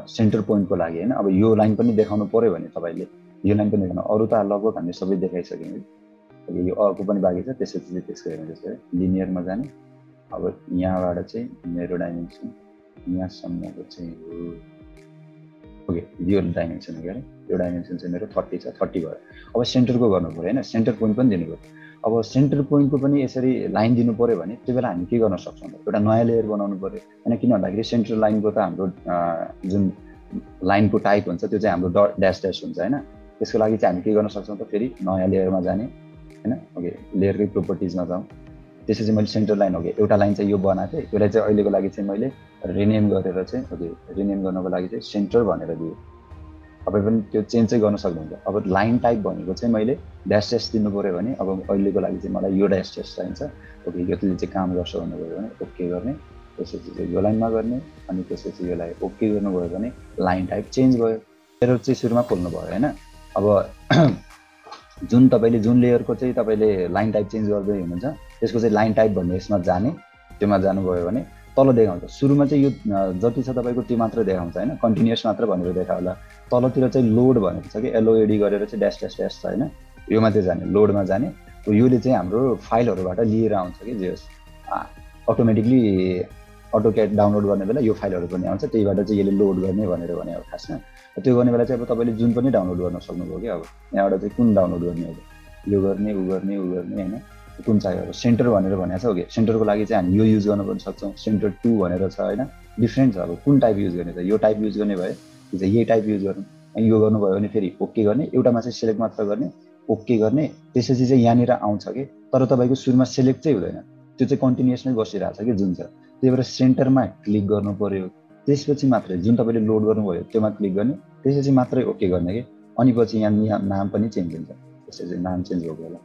सेन्टर पोइन्टको लागि होइन। अब यो लाइन पनि देखाउनु पऱ्यो भने तपाईँले यो लाइन पनि देखाउनु। अरू त लगभग हामीले सबै देखाइसक्यौँ है। यो अर्को पनि बाँकी छ त्यसपछि चाहिँ त्यसको हेर्नु जस्तै लिनियरमा जाने। अब यहाँबाट चाहिँ मेरो डाइमेन्सन यहाँसम्मको चाहिँ ओके यो डाइमेन्सन हो अरे यो डाइमेन्सन चाहिँ मेरो थर्टी छ थर्टी भयो। अब सेन्टरको गर्नु पऱ्यो होइन? सेन्टर पोइन्ट पनि दिनु पऱ्यो। अब सेन्टर पोइन्टको पनि यसरी लाइन दिनु पऱ्यो भने त्यो बेला हामी के गर्न सक्छौँ? एउटा नयाँ लेयर बनाउनु पऱ्यो। होइन किन भन्दाखेरि सेन्टर लाइनको त हाम्रो जुन लाइनको टाइप हुन्छ त्यो चाहिँ हाम्रो ड ड्यास ड्यास हुन्छ होइन? त्यसको लागि चाहिँ हामी के गर्न सक्छौँ त? फेरि नयाँ लेयरमा जाने होइन? ओके लेयरकै प्रोपर्टिजमा जाउँ। त्यसपछि मैले सेन्टर लाइन हो कि? एउटा लाइन चाहिँ यो बनाएको थिएँ। त्यसलाई चाहिँ अहिलेको लागि चाहिँ मैले रिनेम गरेर चाहिँ ओके रिनेम गर्नको लागि चाहिँ सेन्टर भनेर दिएँ। तपाईँ पनि त्यो चेन्ज चाहिँ गर्न सक्नुहुन्छ। अब लाइन टाइप भनेको चाहिँ मैले ड्यास ड्यास दिनु पऱ्यो भने अब अहिलेको लागि चाहिँ मलाई यो ड्यास ड्यास चाहिन्छ। ओके योले चाहिँ काम गर्छ भन्नुभयो भने ओके गर्ने। त्यसपछि चाहिँ यो लाइनमा गर्ने अनि त्यसपछि यसलाई ओके गर्नुभयो भने लाइन टाइप चेन्ज भयो। मेरो चाहिँ सुरुमा खोल्नु भयो होइन? अब जुन तपाईँले जुन लेयरको चाहिँ तपाईँले लाइन टाइप चेन्ज गर्दै हुनुहुन्छ त्यसको चाहिँ लाइन टाइप भन्ने यसमा जाने त्योमा जानुभयो भने तल देखाउँछ। सुरुमा चाहिँ यो जति छ तपाईँको त्यो मात्र देखाउँछ होइन? कन्टिन्युस मात्र भनेर देखा होला तलतिर चाहिँ लोड भनेको छ कि एलओएडी गरेर चाहिँ ड्यास ड्यास ड्यास छ होइन? यो मात्रै जाने लोडमा जाने। योले चाहिँ हाम्रो फाइलहरूबाट लिएर आउँछ कि जे अटोमेटिकली अटो क्याट डाउनलोड गर्ने बेला यो फाइलहरू पनि आउँछ। त्यहीबाट चाहिँ यसले लोड गर्ने भनेर भने अब खासमा। त्यो गर्ने बेला चाहिँ अब तपाईँले जुन पनि डाउनलोड गर्न सक्नुभयो कि अब यहाँबाट चाहिँ कुन डाउनलोड गर्ने अब यो गर्ने ऊ गर्ने ऊ गर्ने होइन? कुन चाहियो अब सेन्टर भनेर भनेको छ ओके सेन्टरको लागि चाहिँ हामी यो युज गर्न पनि सक्छौँ। सेन्टर टू भनेर छ होइन? डिफ्रेन्ट छ अब कुन टाइप युज गर्ने त? यो टाइप युज गर्ने भयो चाहिँ यही टाइप युज गर्नु अनि यो गर्नुभयो भने फेरि ओके गर्ने एउटामा चाहिँ सेलेक्ट मात्र गर्ने ओके गर्ने त्यसपछि चाहिँ यहाँनिर आउँछ कि? तर तपाईँको सुरुमा सेलेक्ट चाहिँ हुँदैन। त्यो चाहिँ कन्टिन्युसमै बसिरहेको छ कि जुन छ? त्यही भएर सेन्टरमा क्लिक गर्नु पऱ्यो त्यसपछि मात्रै जुन तपाईँले लोड गर्नुभयो त्योमा क्लिक गर्ने त्यसपछि मात्रै ओके गर्ने कि? अनि पछि यहाँ नाम पनि चेन्ज हुन्छ। त्यसरी चाहिँ नाम चेन्ज भएको होला।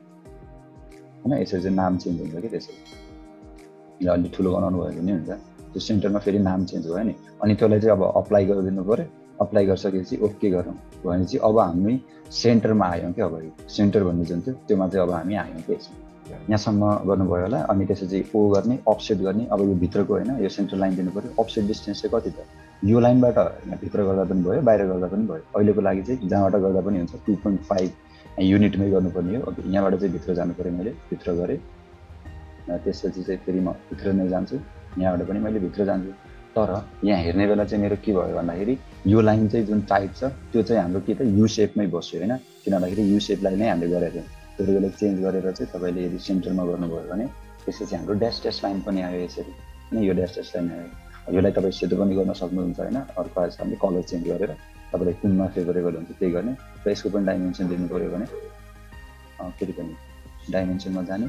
होइन यसरी चाहिँ नाम चेन्ज हुन्छ कि त्यसरी अलिक ठुलो बनाउनु भयो भने हुन्छ त्यो सेन्टरमा फेरि नाम चेन्ज भयो नि अनि त्यसलाई चाहिँ अब अप्लाई गरिदिनु पऱ्यो अप्लाई गरिसकेपछि ओके गरौँ भनेपछि अब हामी सेन्टरमा आयौँ क्या अब सेन्टर भन्ने जुन थियो त्योमा चाहिँ अब हामी आयौँ त्यसमा यहाँसम्म गर्नुभयो होला अनि त्यसपछि ओ गर्ने अफसेट गर्ने अब यो भित्रको होइन यो सेन्ट्रल लाइन दिनु पऱ्यो अफसेट डिस्टेन्स चाहिँ कति त यो लाइनबाट यहाँभित्र गर्दा पनि भयो बाहिर गर्दा पनि भयो अहिलेको लागि चाहिँ जहाँबाट गर्दा पनि हुन्छ टु पोइन्ट फाइभ युनिटमै गर्नुपर्ने हो यहाँबाट चाहिँ भित्र जानु पऱ्यो मैले भित्र गरेँ त्यसपछि चाहिँ फेरि म भित्र नै जान्छु यहाँबाट पनि मैले भित्र जान्छु तर यहाँ हेर्ने बेला चाहिँ मेरो के भयो भन्दाखेरि यो लाइन चाहिँ जुन टाइप छ त्यो चाहिँ हाम्रो के त यु सेपमै बस्यो होइन किन भन्दाखेरि यु सेपलाई नै। हामीले गरेको थियौँ बेला चेन्ज गरेर चाहिँ तपाईँले यदि सेन्टरमा गर्नुभयो भने त्यसपछि हाम्रो ड्यास ड्यास लाइन पनि आयो यसरी होइन यो ड्यास ड्यास लाइन आयो यसलाई तपाईँ सेतो पनि गर्न सक्नुहुन्छ होइन अर्को भने कलर चेन्ज गरेर तपाईँलाई कुनमा फेभरेबल हुन्छ त्यही गर्ने। र यसको पनि डाइमेन्सन दिनु पऱ्यो भने फेरि पनि डाइमेन्सनमा जाने।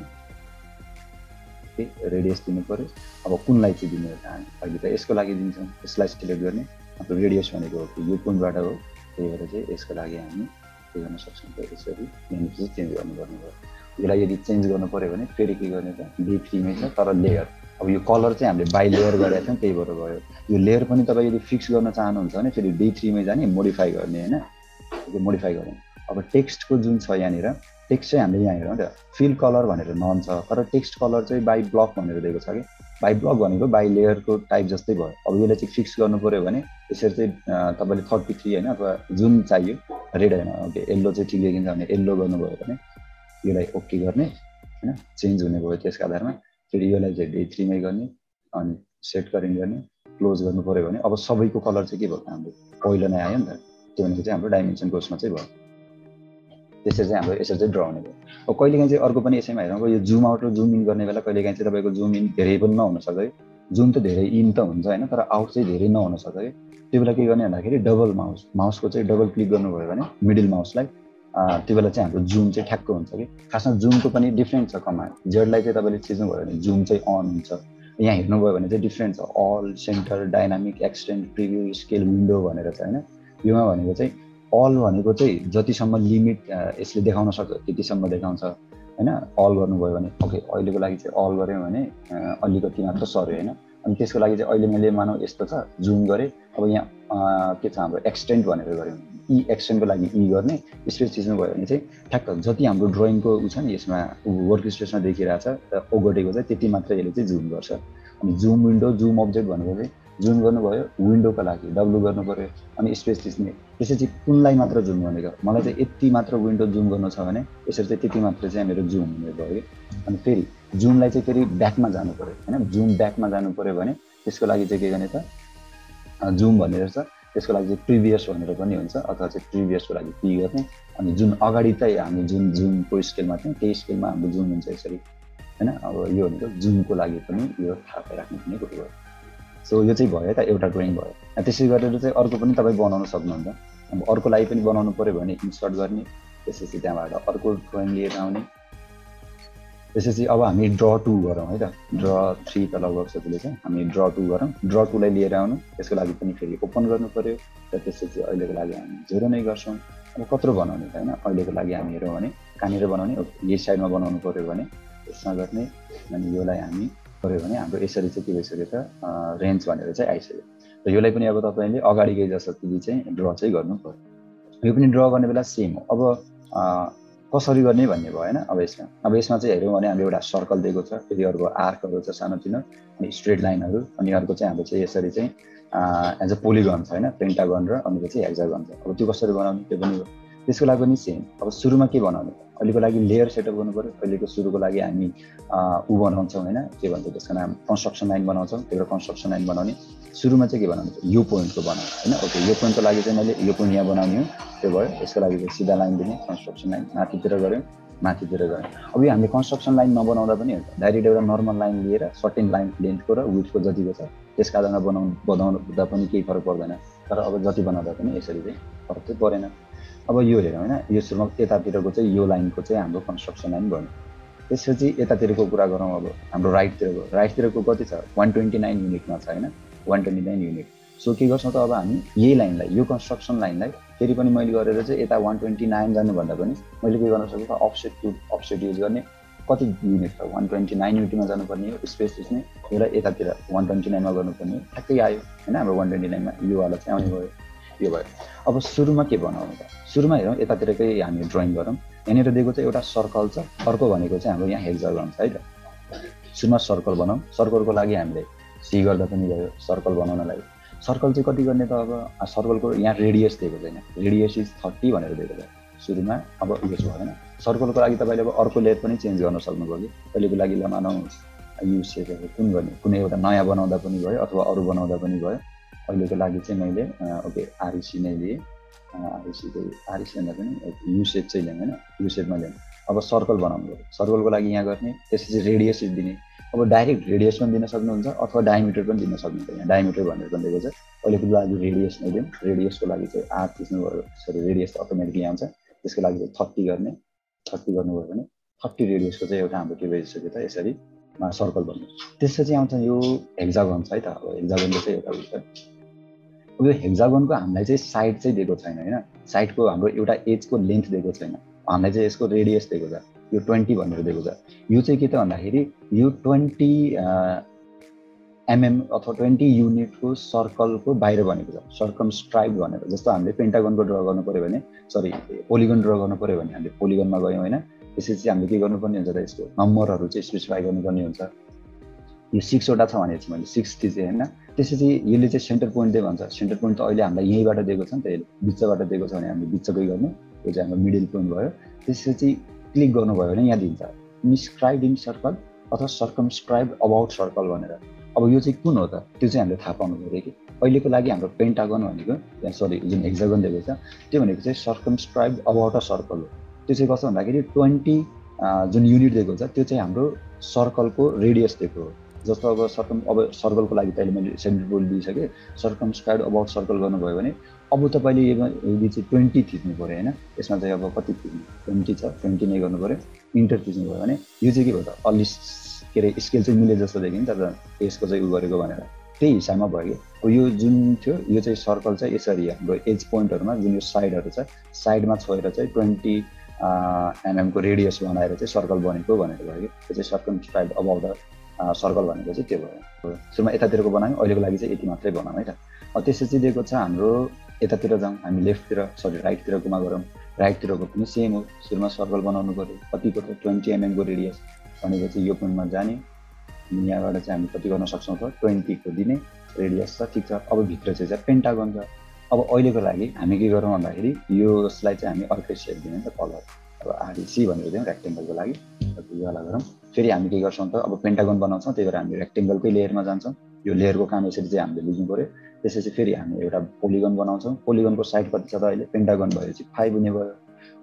रेडियस दिनु पऱ्यो। अब कुनलाई चाहिँ दिने हामी? अहिले त यसको लागि दिन्छौँ। यसलाई सिलेक्ट गर्ने। हाम्रो रेडियस भनेको यो कुनबाट हो? त्यही भएर चाहिँ यसको लागि हामी के गर्न सक्छौँ यसरी? यहाँनिर चाहिँ चेन्ज गर्नुपर्ने भयो। यसलाई यदि चेन्ज गर्नु पऱ्यो भने फेरि के गर्ने त? बी छ तर लेयर अब यो कलर चाहिँ हामीले बाई लेयर गरेका थियौँ त्यही भएर भयो। यो लेयर पनि तपाईँ यदि फिक्स गर्न चाहनुहुन्छ भने फेरि डी थ्रीमै जाने मोडिफाई गर्ने होइन? मोडिफाई गर्ने। अब टेक्स्टको जुन छ यहाँनिर टेक्स्ट चाहिँ हामीले यहाँ हेरौँ त फिल कलर भनेर नन छ तर टेक्स्ट कलर चाहिँ बाई ब्लक भनेर दिएको छ कि? बाई ब्लक भनेको बाई लेयरको टाइप जस्तै भयो। अब यसलाई चाहिँ फिक्स गर्नु पऱ्यो भने यसरी चाहिँ तपाईँले थर्टी थ्री होइन अथवा जुन चाहियो रेड होइन ओके येल्लो चाहिँ ठिक देखिन्छ भने येल्लो गर्नुभयो भने यसलाई ओके गर्ने होइन? चेन्ज हुने भयो त्यसको आधारमा। फेरि यसलाई चाहिँ डे थ्रीमै गर्ने अनि सेट करिङ गर्ने क्लोज गर्नु पऱ्यो भने अब सबैको कलर चाहिँ के भयो हाम्रो? पहिलो नै आयो नि त। त्यो भनेको चाहिँ हाम्रो डाइमेन्सन कोर्समा चाहिँ भयो। त्यसरी चाहिँ हाम्रो यसरी चाहिँ ड्र हुने भयो। अब कहिलेकाहीँ चाहिँ अर्को पनि यसैमा हेरौँ। यो जुम आउट र जुम इन गर्ने बेला कहिलेकाहीँ चाहिँ तपाईँको जुम इन धेरै पनि नहुन सक्छ है जुम त धेरै इन त हुन्छ होइन तर आउट चाहिँ धेरै नहुन सक्छ है त्यो बेला के गर्ने भन्दाखेरि डबल माउस माउसको चाहिँ डबल क्लिक गर्नुभयो भने मिडल माउसलाई त्यो बेला चाहिँ हाम्रो जुम चाहिँ ठ्याक्क हुन्छ कि खासमा जुमको पनि डिफ्रेन्ट छ कमान्ड जेडलाई चाहिँ तपाईँले चिज्नुभयो भने जुम चाहिँ अन हुन्छ। यहाँ हेर्नुभयो भने चाहिँ डिफ्रेन्ट छ। All centre dynamic extend preview scale window भनेर छ होइन। योमा भनेको चाहिँ अल भनेको चाहिँ जतिसम्म लिमिट यसले देखाउन सक्छ त्यतिसम्म देखाउँछ। होइन? अल गर्नुभयो भने। ओके अहिलेको लागि चाहिँ अल गऱ्यौँ भने अलिकति मात्र सर्यो होइन? अनि त्यसको लागि चाहिँ अहिले मैले मानौँ यस्तो छ। जुम गरेँ। अब यहाँ के छ हाम्रो? एक्सटेन्ड भनेर गऱ्यौँ। ई एक्सटेन्डको लागि ई गर्ने स्पेस थिच्नुभयो भने चाहिँ ठ्याक्क जति हाम्रो ड्रइङको ऊ छ नि यसमा वर्क स्पेसमा देखिरहेको छ ओगटेको चाहिँ त्यति मात्र यसले चाहिँ जुम गर्छ। अनि जुम विन्डो जुम अब्जेक्ट भनेको चाहिँ जुम गर्नुभयो विन्डोको लागि डब्लु गर्नु पऱ्यो अनि स्पेस थिच्ने त्यसपछि कुनलाई मात्र जुम भनेको? मलाई चाहिँ यति मात्र विन्डो जुम गर्नु छ भने यसरी चाहिँ त्यति मात्र चाहिँ मेरो जुम हुने भयो। अनि फेरि जुमलाई चाहिँ फेरि ब्याकमा जानु पऱ्यो होइन? जुम ब्याकमा जानु पऱ्यो भने त्यसको लागि चाहिँ के गर्ने त? जुम भन्ने रहेछ त्यसको लागि चाहिँ प्रिभियस भनेर पनि हुन्छ अथवा चाहिँ प्रिभियसको लागि पी गर्ने। अनि जुन अगाडि चाहिँ हामी जुन जुमको स्केलमा थियौँ त्यही स्केलमा हाम्रो जुम हुन्छ यसरी होइन? अब यो भनेको जुमको लागि पनि यो थाहा पाइराख्नु पर्ने कुरो भयो सो यो चाहिँ भयो त एउटा ड्रइङ भयो। त्यसै गरेर चाहिँ अर्को पनि तपाईँ बनाउन सक्नुहुन्छ। अब अर्को लागि पनि बनाउनु पऱ्यो भने इन्सर्ट गर्ने त्यसपछि त्यहाँबाट अर्को ड्रइङ लिएर आउने। त्यसपछि अब हामी ड्र टू गरौँ है त? ड्र थ्री त लगभग सजिलो छ हामी ड्र टू गरौँ। ड्र टूलाई लिएर आउनु त्यसको लागि पनि फेरि ओपन गर्नु पऱ्यो र त्यसपछि अहिलेको लागि हामी जेरो नै गर्छौँ। अब कत्रो बनाउने त होइन अहिलेको लागि हामी हेऱ्यौँ भने कहाँनिर बनाउने यही साइडमा बनाउनु पऱ्यो भने यसमा गर्ने अनि योलाई हामी गऱ्यो भने हाम्रो यसरी चाहिँ के भइसक्यो त रेन्ज भनेर चाहिँ आइसक्यो। र यसलाई पनि अब तपाईँले अगाडि गए जसरी चाहिँ ड्र चाहिँ गर्नु पऱ्यो यो पनि ड्र गर्ने बेला सेम हो। अब कसरी गर्ने भन्ने भयो होइन? अब यसमा अब यसमा चाहिँ हेऱ्यौँ भने हाम्रो एउटा सर्कल दिएको छ फेरि अर्को आर्कहरू छ सानोतिनो अनि स्ट्रेट लाइनहरू अनि अर्को चाहिँ हाम्रो चाहिँ यसरी चाहिँ एज अ पोलिगन छ होइन? पेन्टागन र अर्को चाहिँ हेक्जागन छ। अब त्यो कसरी बनाउने त्यो पनि हो। त्यसको लागि पनि सेम अब सुरुमा के बनाउने? अहिलेको लागि लेयर सेटअप गर्नु पऱ्यो। अहिलेको सुरुको लागि हामी ऊ बनाउँछौँ होइन? के भन्छ त्यसको नाम? कन्स्ट्रक्सन लाइन बनाउँछौँ। त्यो कन्स्ट्रक्सन लाइन बनाउने। सुरुमा चाहिँ के बनाउने यो पोइन्टको बनाउने होइन? ओके यो पोइन्टको लागि चाहिँ मैले यो पोइन्ट यहाँ बनाउने हो। त्यो भयो यसको लागि चाहिँ सिधा लाइन दिने कन्स्ट्रक्सन लाइन माथितिर गऱ्यौँ माथितिर गऱ्यौँ। अब यो हामीले कन्स्ट्रक्सन लाइन नबनाउँदा पनि डाइरेक्ट एउटा नर्मल लाइन लिएर सर्टेन लाइन लेन्थको र विथको जतिको छ त्यसका आधारमा बनाउनु बनाउँदा पनि केही फरक पर्दैन। तर अब जति बनाउँदा पनि यसरी चाहिँ फरक चाहिँ परेन। अब यो हेरौँ होइन? यो सुरुमा यतातिरको चाहिँ यो लाइनको चाहिँ हाम्रो कन्स्ट्रक्सन लाइन भन्यो त्यसपछि यतातिरको कुरा गरौँ अब हाम्रो राइटतिरको राइटतिरको कति छ? वान ट्वेन्टी नाइन युनिटमा छ होइन? One twenty nine unit so के गर्छौँ त अब हामी? यही लाइनलाई यो कन्स्ट्रक्सन लाइनलाई फेरि पनि मैले गरेर चाहिँ यता वान ट्वेन्टी नाइन जानुभन्दा पनि मैले के गर्न सक्छु त अफसेट टु अफसेट युज गर्ने कति युनिट छ? वान ट्वेन्टी नाइन युनिटमा जानुपर्ने हो स्पेस त्यसमै एउटा यतातिर वान ट्वेन्टी नाइनमा गर्नुपर्ने हो। ठ्याक्कै आयो होइन? हाम्रो वान ट्वेन्टी नाइनमा योवाला चाहिँ आउने भयो यो भयो। अब सुरुमा के बनाउनु त? सुरुमा हेरौँ यतातिरकै हामी ड्रइङ गरौँ। यहाँनिर दिएको चाहिँ एउटा सर्कल छ। अर्को भनेको चाहिँ हाम्रो यहाँ हेक्जागन छ है त? सुरुमा सर्कल बनाऊँ सर्कलको लागि हामीले सी गर्दा पनि भयो सर्कल बनाउनलाई सर्कल चाहिँ कति गर्ने त अब सर्कलको यहाँ रेडियस दिएको छैन। रेडियस इज थर्टी भनेर दिएको छ। सुरुमा अब उयो छ होइन सर्कलको लागि तपाईँले अब अर्को लेयर पनि चेन्ज गर्न सक्नुभयो। कि अहिलेको लागि ल युज सेपहरू कुन गर्ने? कुनै एउटा नयाँ बनाउँदा पनि भयो अथवा अरू बनाउँदा पनि भयो। अहिलेको लागि चाहिँ मैले ओके आरइसी नै लिएँ। आरइसी चाहिँ आरइसी भन्दा पनि युसेप चाहिँ ल्याउँ होइन? युसेपमा ल्याउँ अब सर्कल बनाउनु पऱ्यो सर्कलको लागि यहाँ गर्ने त्यसपछि रेडियस दिने। अब डाइरेक्ट रेडियस पनि दिन सक्नुहुन्छ अथवा डायमिटर पनि दिन सक्नुहुन्छ यहाँ. डायमिटर भनेर पनि दिएको छ। अहिलेको लागि रेडियस नै दिउँ। रेडियसको लागि चाहिँ आर थिच्नु भयो सरी रेडियस अटोमेटिकली आउँछ। त्यसको लागि चाहिँ थर्टी गर्ने। थर्टी गर्नुभयो भने थर्टी रेडियसको चाहिँ एउटा हाम्रो के भइसक्यो त यसरी। सर्कल भन्नु। त्यसपछि आउँछ यो हेक्जागन छ है त। अब हेक्जागनको चाहिँ एउटा उयो अब यो हेक्जागनको हामीलाई चाहिँ साइड चाहिँ दिएको छैन होइन? साइडको हाम्रो एउटा एजको लेन्थ दिएको छैन। हामीलाई चाहिँ यसको रेडियस दिएको छ। यो ट्वेन्टी भनेर दिएको छ। यो चाहिँ के त भन्दाखेरि यो ट्वेन्टी एमएम अथवा ट्वेन्टी युनिटको सर्कलको बाहिर बनेको छ। सर्कम स्ट्राइप भनेर जस्तो हामीले पेन्टागनको ड्र गर्नु पऱ्यो भने सरी पोलिगन ड्र गर्नु पऱ्यो भने हामीले पोलिगनमा गयौँ होइन? त्यसपछि हामीले के गर्नुपर्ने हुन्छ त यसको? नम्बरहरू चाहिँ स्पेसिफाई गर्नुपर्ने हुन्छ। यो सिक्सवटा छ भनेको छु मैले सिक्सटी चाहिँ होइन? त्यसपछि यसले चाहिँ सेन्टर पोइन्ट दिए भन्छ सेन्टर पोइन्ट त अहिले हामीलाई यहीँबाट दिएको छ नि त यसले बिचबाट दिएको छ भने हामीले बिचकै गर्ने। यो चाहिँ हाम्रो मिडिल पोइन्ट भयो। त्यसपछि क्लिक गर्नुभयो भने यहाँ दिन्छ। इन्सक्राइब इन सर्कल अथवा सर्कमस्क्राइब अबाउट सर्कल भनेर। अब यो चाहिँ कुन हो त? त्यो चाहिँ हामीले थाहा पाउनु पऱ्यो कि? अहिलेको लागि हाम्रो पेन्टागन भनेको सरी जुन एक्जागन दिएको छ त्यो भनेको चाहिँ सर्कमस्क्राइब अबाउट अ सर्कल हो। त्यो चाहिँ कस्तो भन्दाखेरि ट्वेन्टी जुन युनिट दिएको छ त्यो चाहिँ हाम्रो सर्कलको रेडियस दिएको हो। जस्तो अब सर्कम अब सर्कलको लागि त अहिले मैले सेन्टर रोल दिइसकेँ। सर्कमस्क्राइब अबाउट सर्कल गर्नुभयो भने अब तपाईँले यो यदि चाहिँ ट्वेन्टी थिच्नु पऱ्यो होइन? यसमा चाहिँ अब कति ट्वेन्टी छ ट्वेन्टी नै गर्नु पऱ्यो। इन्टर थिच्नु भयो भने यो चाहिँ के भयो त? अलि के अरे स्केल चाहिँ मिले जस्तो देखियो नि त यसको चाहिँ उ गरेको भनेर। त्यही हिसाबमा भयो कि? यो जुन थियो यो चाहिँ सर्कल चाहिँ यसरी हाम्रो एज पोइन्टहरूमा जुन यो साइडहरू छ साइडमा छोएर चाहिँ ट्वेन्टी एमएमको रेडियस बनाएर चाहिँ सर्कल बनेको भनेर भयो कि? त्यो चाहिँ सर्कल स्ट्राइड अबाउट सर्कल भनेको चाहिँ त्यो भयो। सुरुमा यतातिरको बनायौँ अहिलेको लागि चाहिँ यति मात्रै बनाऊँ है त। त्यसपछि दिएको छ हाम्रो यतातिर जाउँ हामी लेफ्टतिर सरी राइटतिर गुमा गरौँ। राइटतिरको पनि सेम हो। सुरुमा सर्कल बनाउनु पऱ्यो। कतिको त ट्वेन्टी एमएमको रेडियस भनेपछि यो पोइन्टमा जाने। यहाँबाट चाहिँ हामी कति गर्न सक्छौँ त? ट्वेन्टीको दिने रेडियस छ। ठिक छ। अब भित्र चाहिँ चाहिँ पेन्टागन छ अब अहिलेको लागि हामी के गरौँ भन्दाखेरि यसलाई चाहिँ हामी अर्कै सेप दिने नि त कलर अब आरइसी भनेर दिउँ रेक्टेङ्गलको लागि। योवाला गरौँ। फेरि हामी के गर्छौँ त? अब पेन्टागन बनाउँछौँ। त्यही भएर हामी रेक्टेङ्गलकै लेयरमा जान्छौँ। यो लेयरको काम यसरी चाहिँ हामीले बुझ्नु पऱ्यो। त्यसपछि फेरि हामी एउटा पोलिगन बनाउँछौँ। पोलिगनको साइड कति छ त अहिले? पेन्टागन भएपछि फाइभ हुने भयो।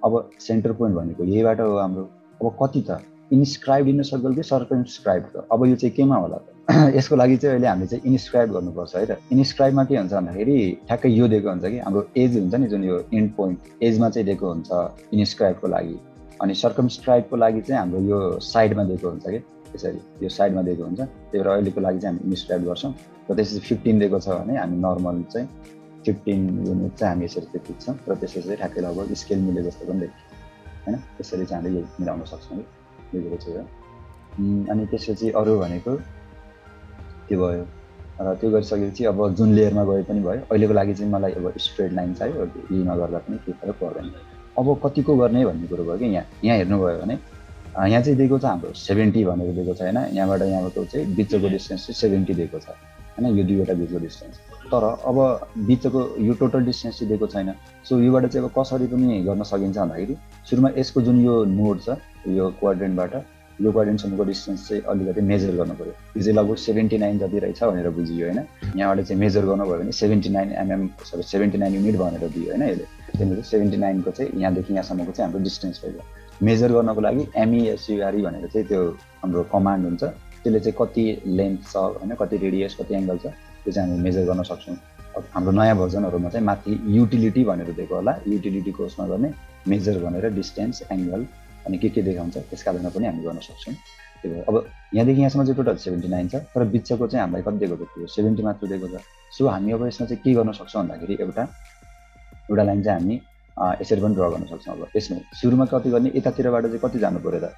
अब सेन्टर पोइन्ट भनेको यहीबाट हो हाम्रो। अब कति त? इन्सक्राइब इन सर्कल कि? सर्कल इन्सक्राइब त। अब यो चाहिँ केमा होला त? यसको लागि चाहिँ अहिले हामीले चाहिँ इन्सक्राइब गर्नुपर्छ है त। इन्सक्राइबमा के हुन्छ भन्दाखेरि ठ्याक्कै यो दिएको हुन्छ कि? हाम्रो एज हुन्छ नि जुन यो इन्ड पोइन्ट एजमा चाहिँ दिएको हुन्छ इन्सक्राइबको लागि। अनि सर्कमस्क्राइबको लागि चाहिँ हाम्रो यो साइडमा दिएको हुन्छ कि? त्यसरी यो साइडमा दिएको हुन्छ। त्यही भएर अहिलेको लागि चाहिँ हामी इन्सक्राइब गर्छौँ। र त्यसपछि फिफ्टिन दिएको छ भने हामी नर्मल चाहिँ फिफ्टिन युनिट चाहिँ हामी यसरी चाहिँ पुग्छौँ र त्यसपछि चाहिँ ठ्याक्कै लगभग स्केल मिले जस्तो पनि देखिन्छ होइन? त्यसरी चाहिँ हामीले यो मिलाउन सक्छौँ कि यो चाहिँ अनि त्यसपछि अरू भनेको त्यो भयो। र त्यो गरिसकेपछि अब जुन लेयरमा गए पनि भयो अहिलेको लागि चाहिँ मलाई अब स्ट्रेट लाइन चाहियो यीमा गर्दा पनि केही फरक पर्दैन। अब कतिको गर्ने भन्ने कुरो भयो कि यहाँ यहाँ हेर्नुभयो भने यहाँ चाहिँ दिएको छ हाम्रो सेभेन्टी भनेर दिएको छ होइन? यहाँबाट यहाँबाट चाहिँ बिचको डिस्टेन्स चाहिँ सेभेन्टी दिएको छ। होइन यो दुईवटा बिचको डिस्टेन्स। तर अब बिचको यो टोटल डिस्टेन्स चाहिँ दिएको छैन। सो योबाट चाहिँ अब कसरी पनि गर्न सकिन्छ भन्दाखेरि सुरुमा यसको जुन यो नोड छ यो क्वाड्रेन्टबाट यो क्वाड्रेन्टसम्मको डिस्टेन्स चाहिँ अलिकति मेजर गर्नु पऱ्यो। यो चाहिँ लगभग सेभेन्टी नाइन जति रहेछ भनेर बुझियो होइन? यहाँबाट चाहिँ मेजर गर्नुभयो भने seventy nine MM sorry seventy nine unit भनेर दियो होइन यसले? त्यहाँनिर सेभेन्टी नाइनको चाहिँ यहाँदेखि यहाँसम्मको चाहिँ हाम्रो डिस्टेन्स भयो। मेजर गर्नको लागि एमइएसयुआरई भनेर चाहिँ त्यो हाम्रो कमान्ड हुन्छ। त्यसले चाहिँ कति लेन्थ छ होइन कति रेडियस कति एङ्गल छ त्यो चाहिँ हामी मेजर गर्न सक्छौँ। हाम्रो नयाँ भर्जनहरूमा चाहिँ माथि युटिलिटी भनेर दिएको होला। युटिलिटी कोर्समा गर्ने मेजर भनेर डिस्टेन्स एङ्गल अनि के के देखाउँछ त्यसका आधारमा पनि हामी गर्न सक्छौँ। त्यही भएर अब यहाँदेखि यहाँसम्म चाहिँ टोटल सेभेन्टी नाइन छ तर बिचको चाहिँ हामीलाई कति दिएको त्यो? सेभेन्टी मात्र दिएको छ। सो हामी अब यसमा चाहिँ के गर्न सक्छौँ भन्दाखेरि एउटा एउटा लाइन चाहिँ हामी यसरी पनि ड्र गर्न सक्छौँ। अब यसमा सुरुमा कति गर्ने यतातिरबाट चाहिँ कति जानु पऱ्यो त?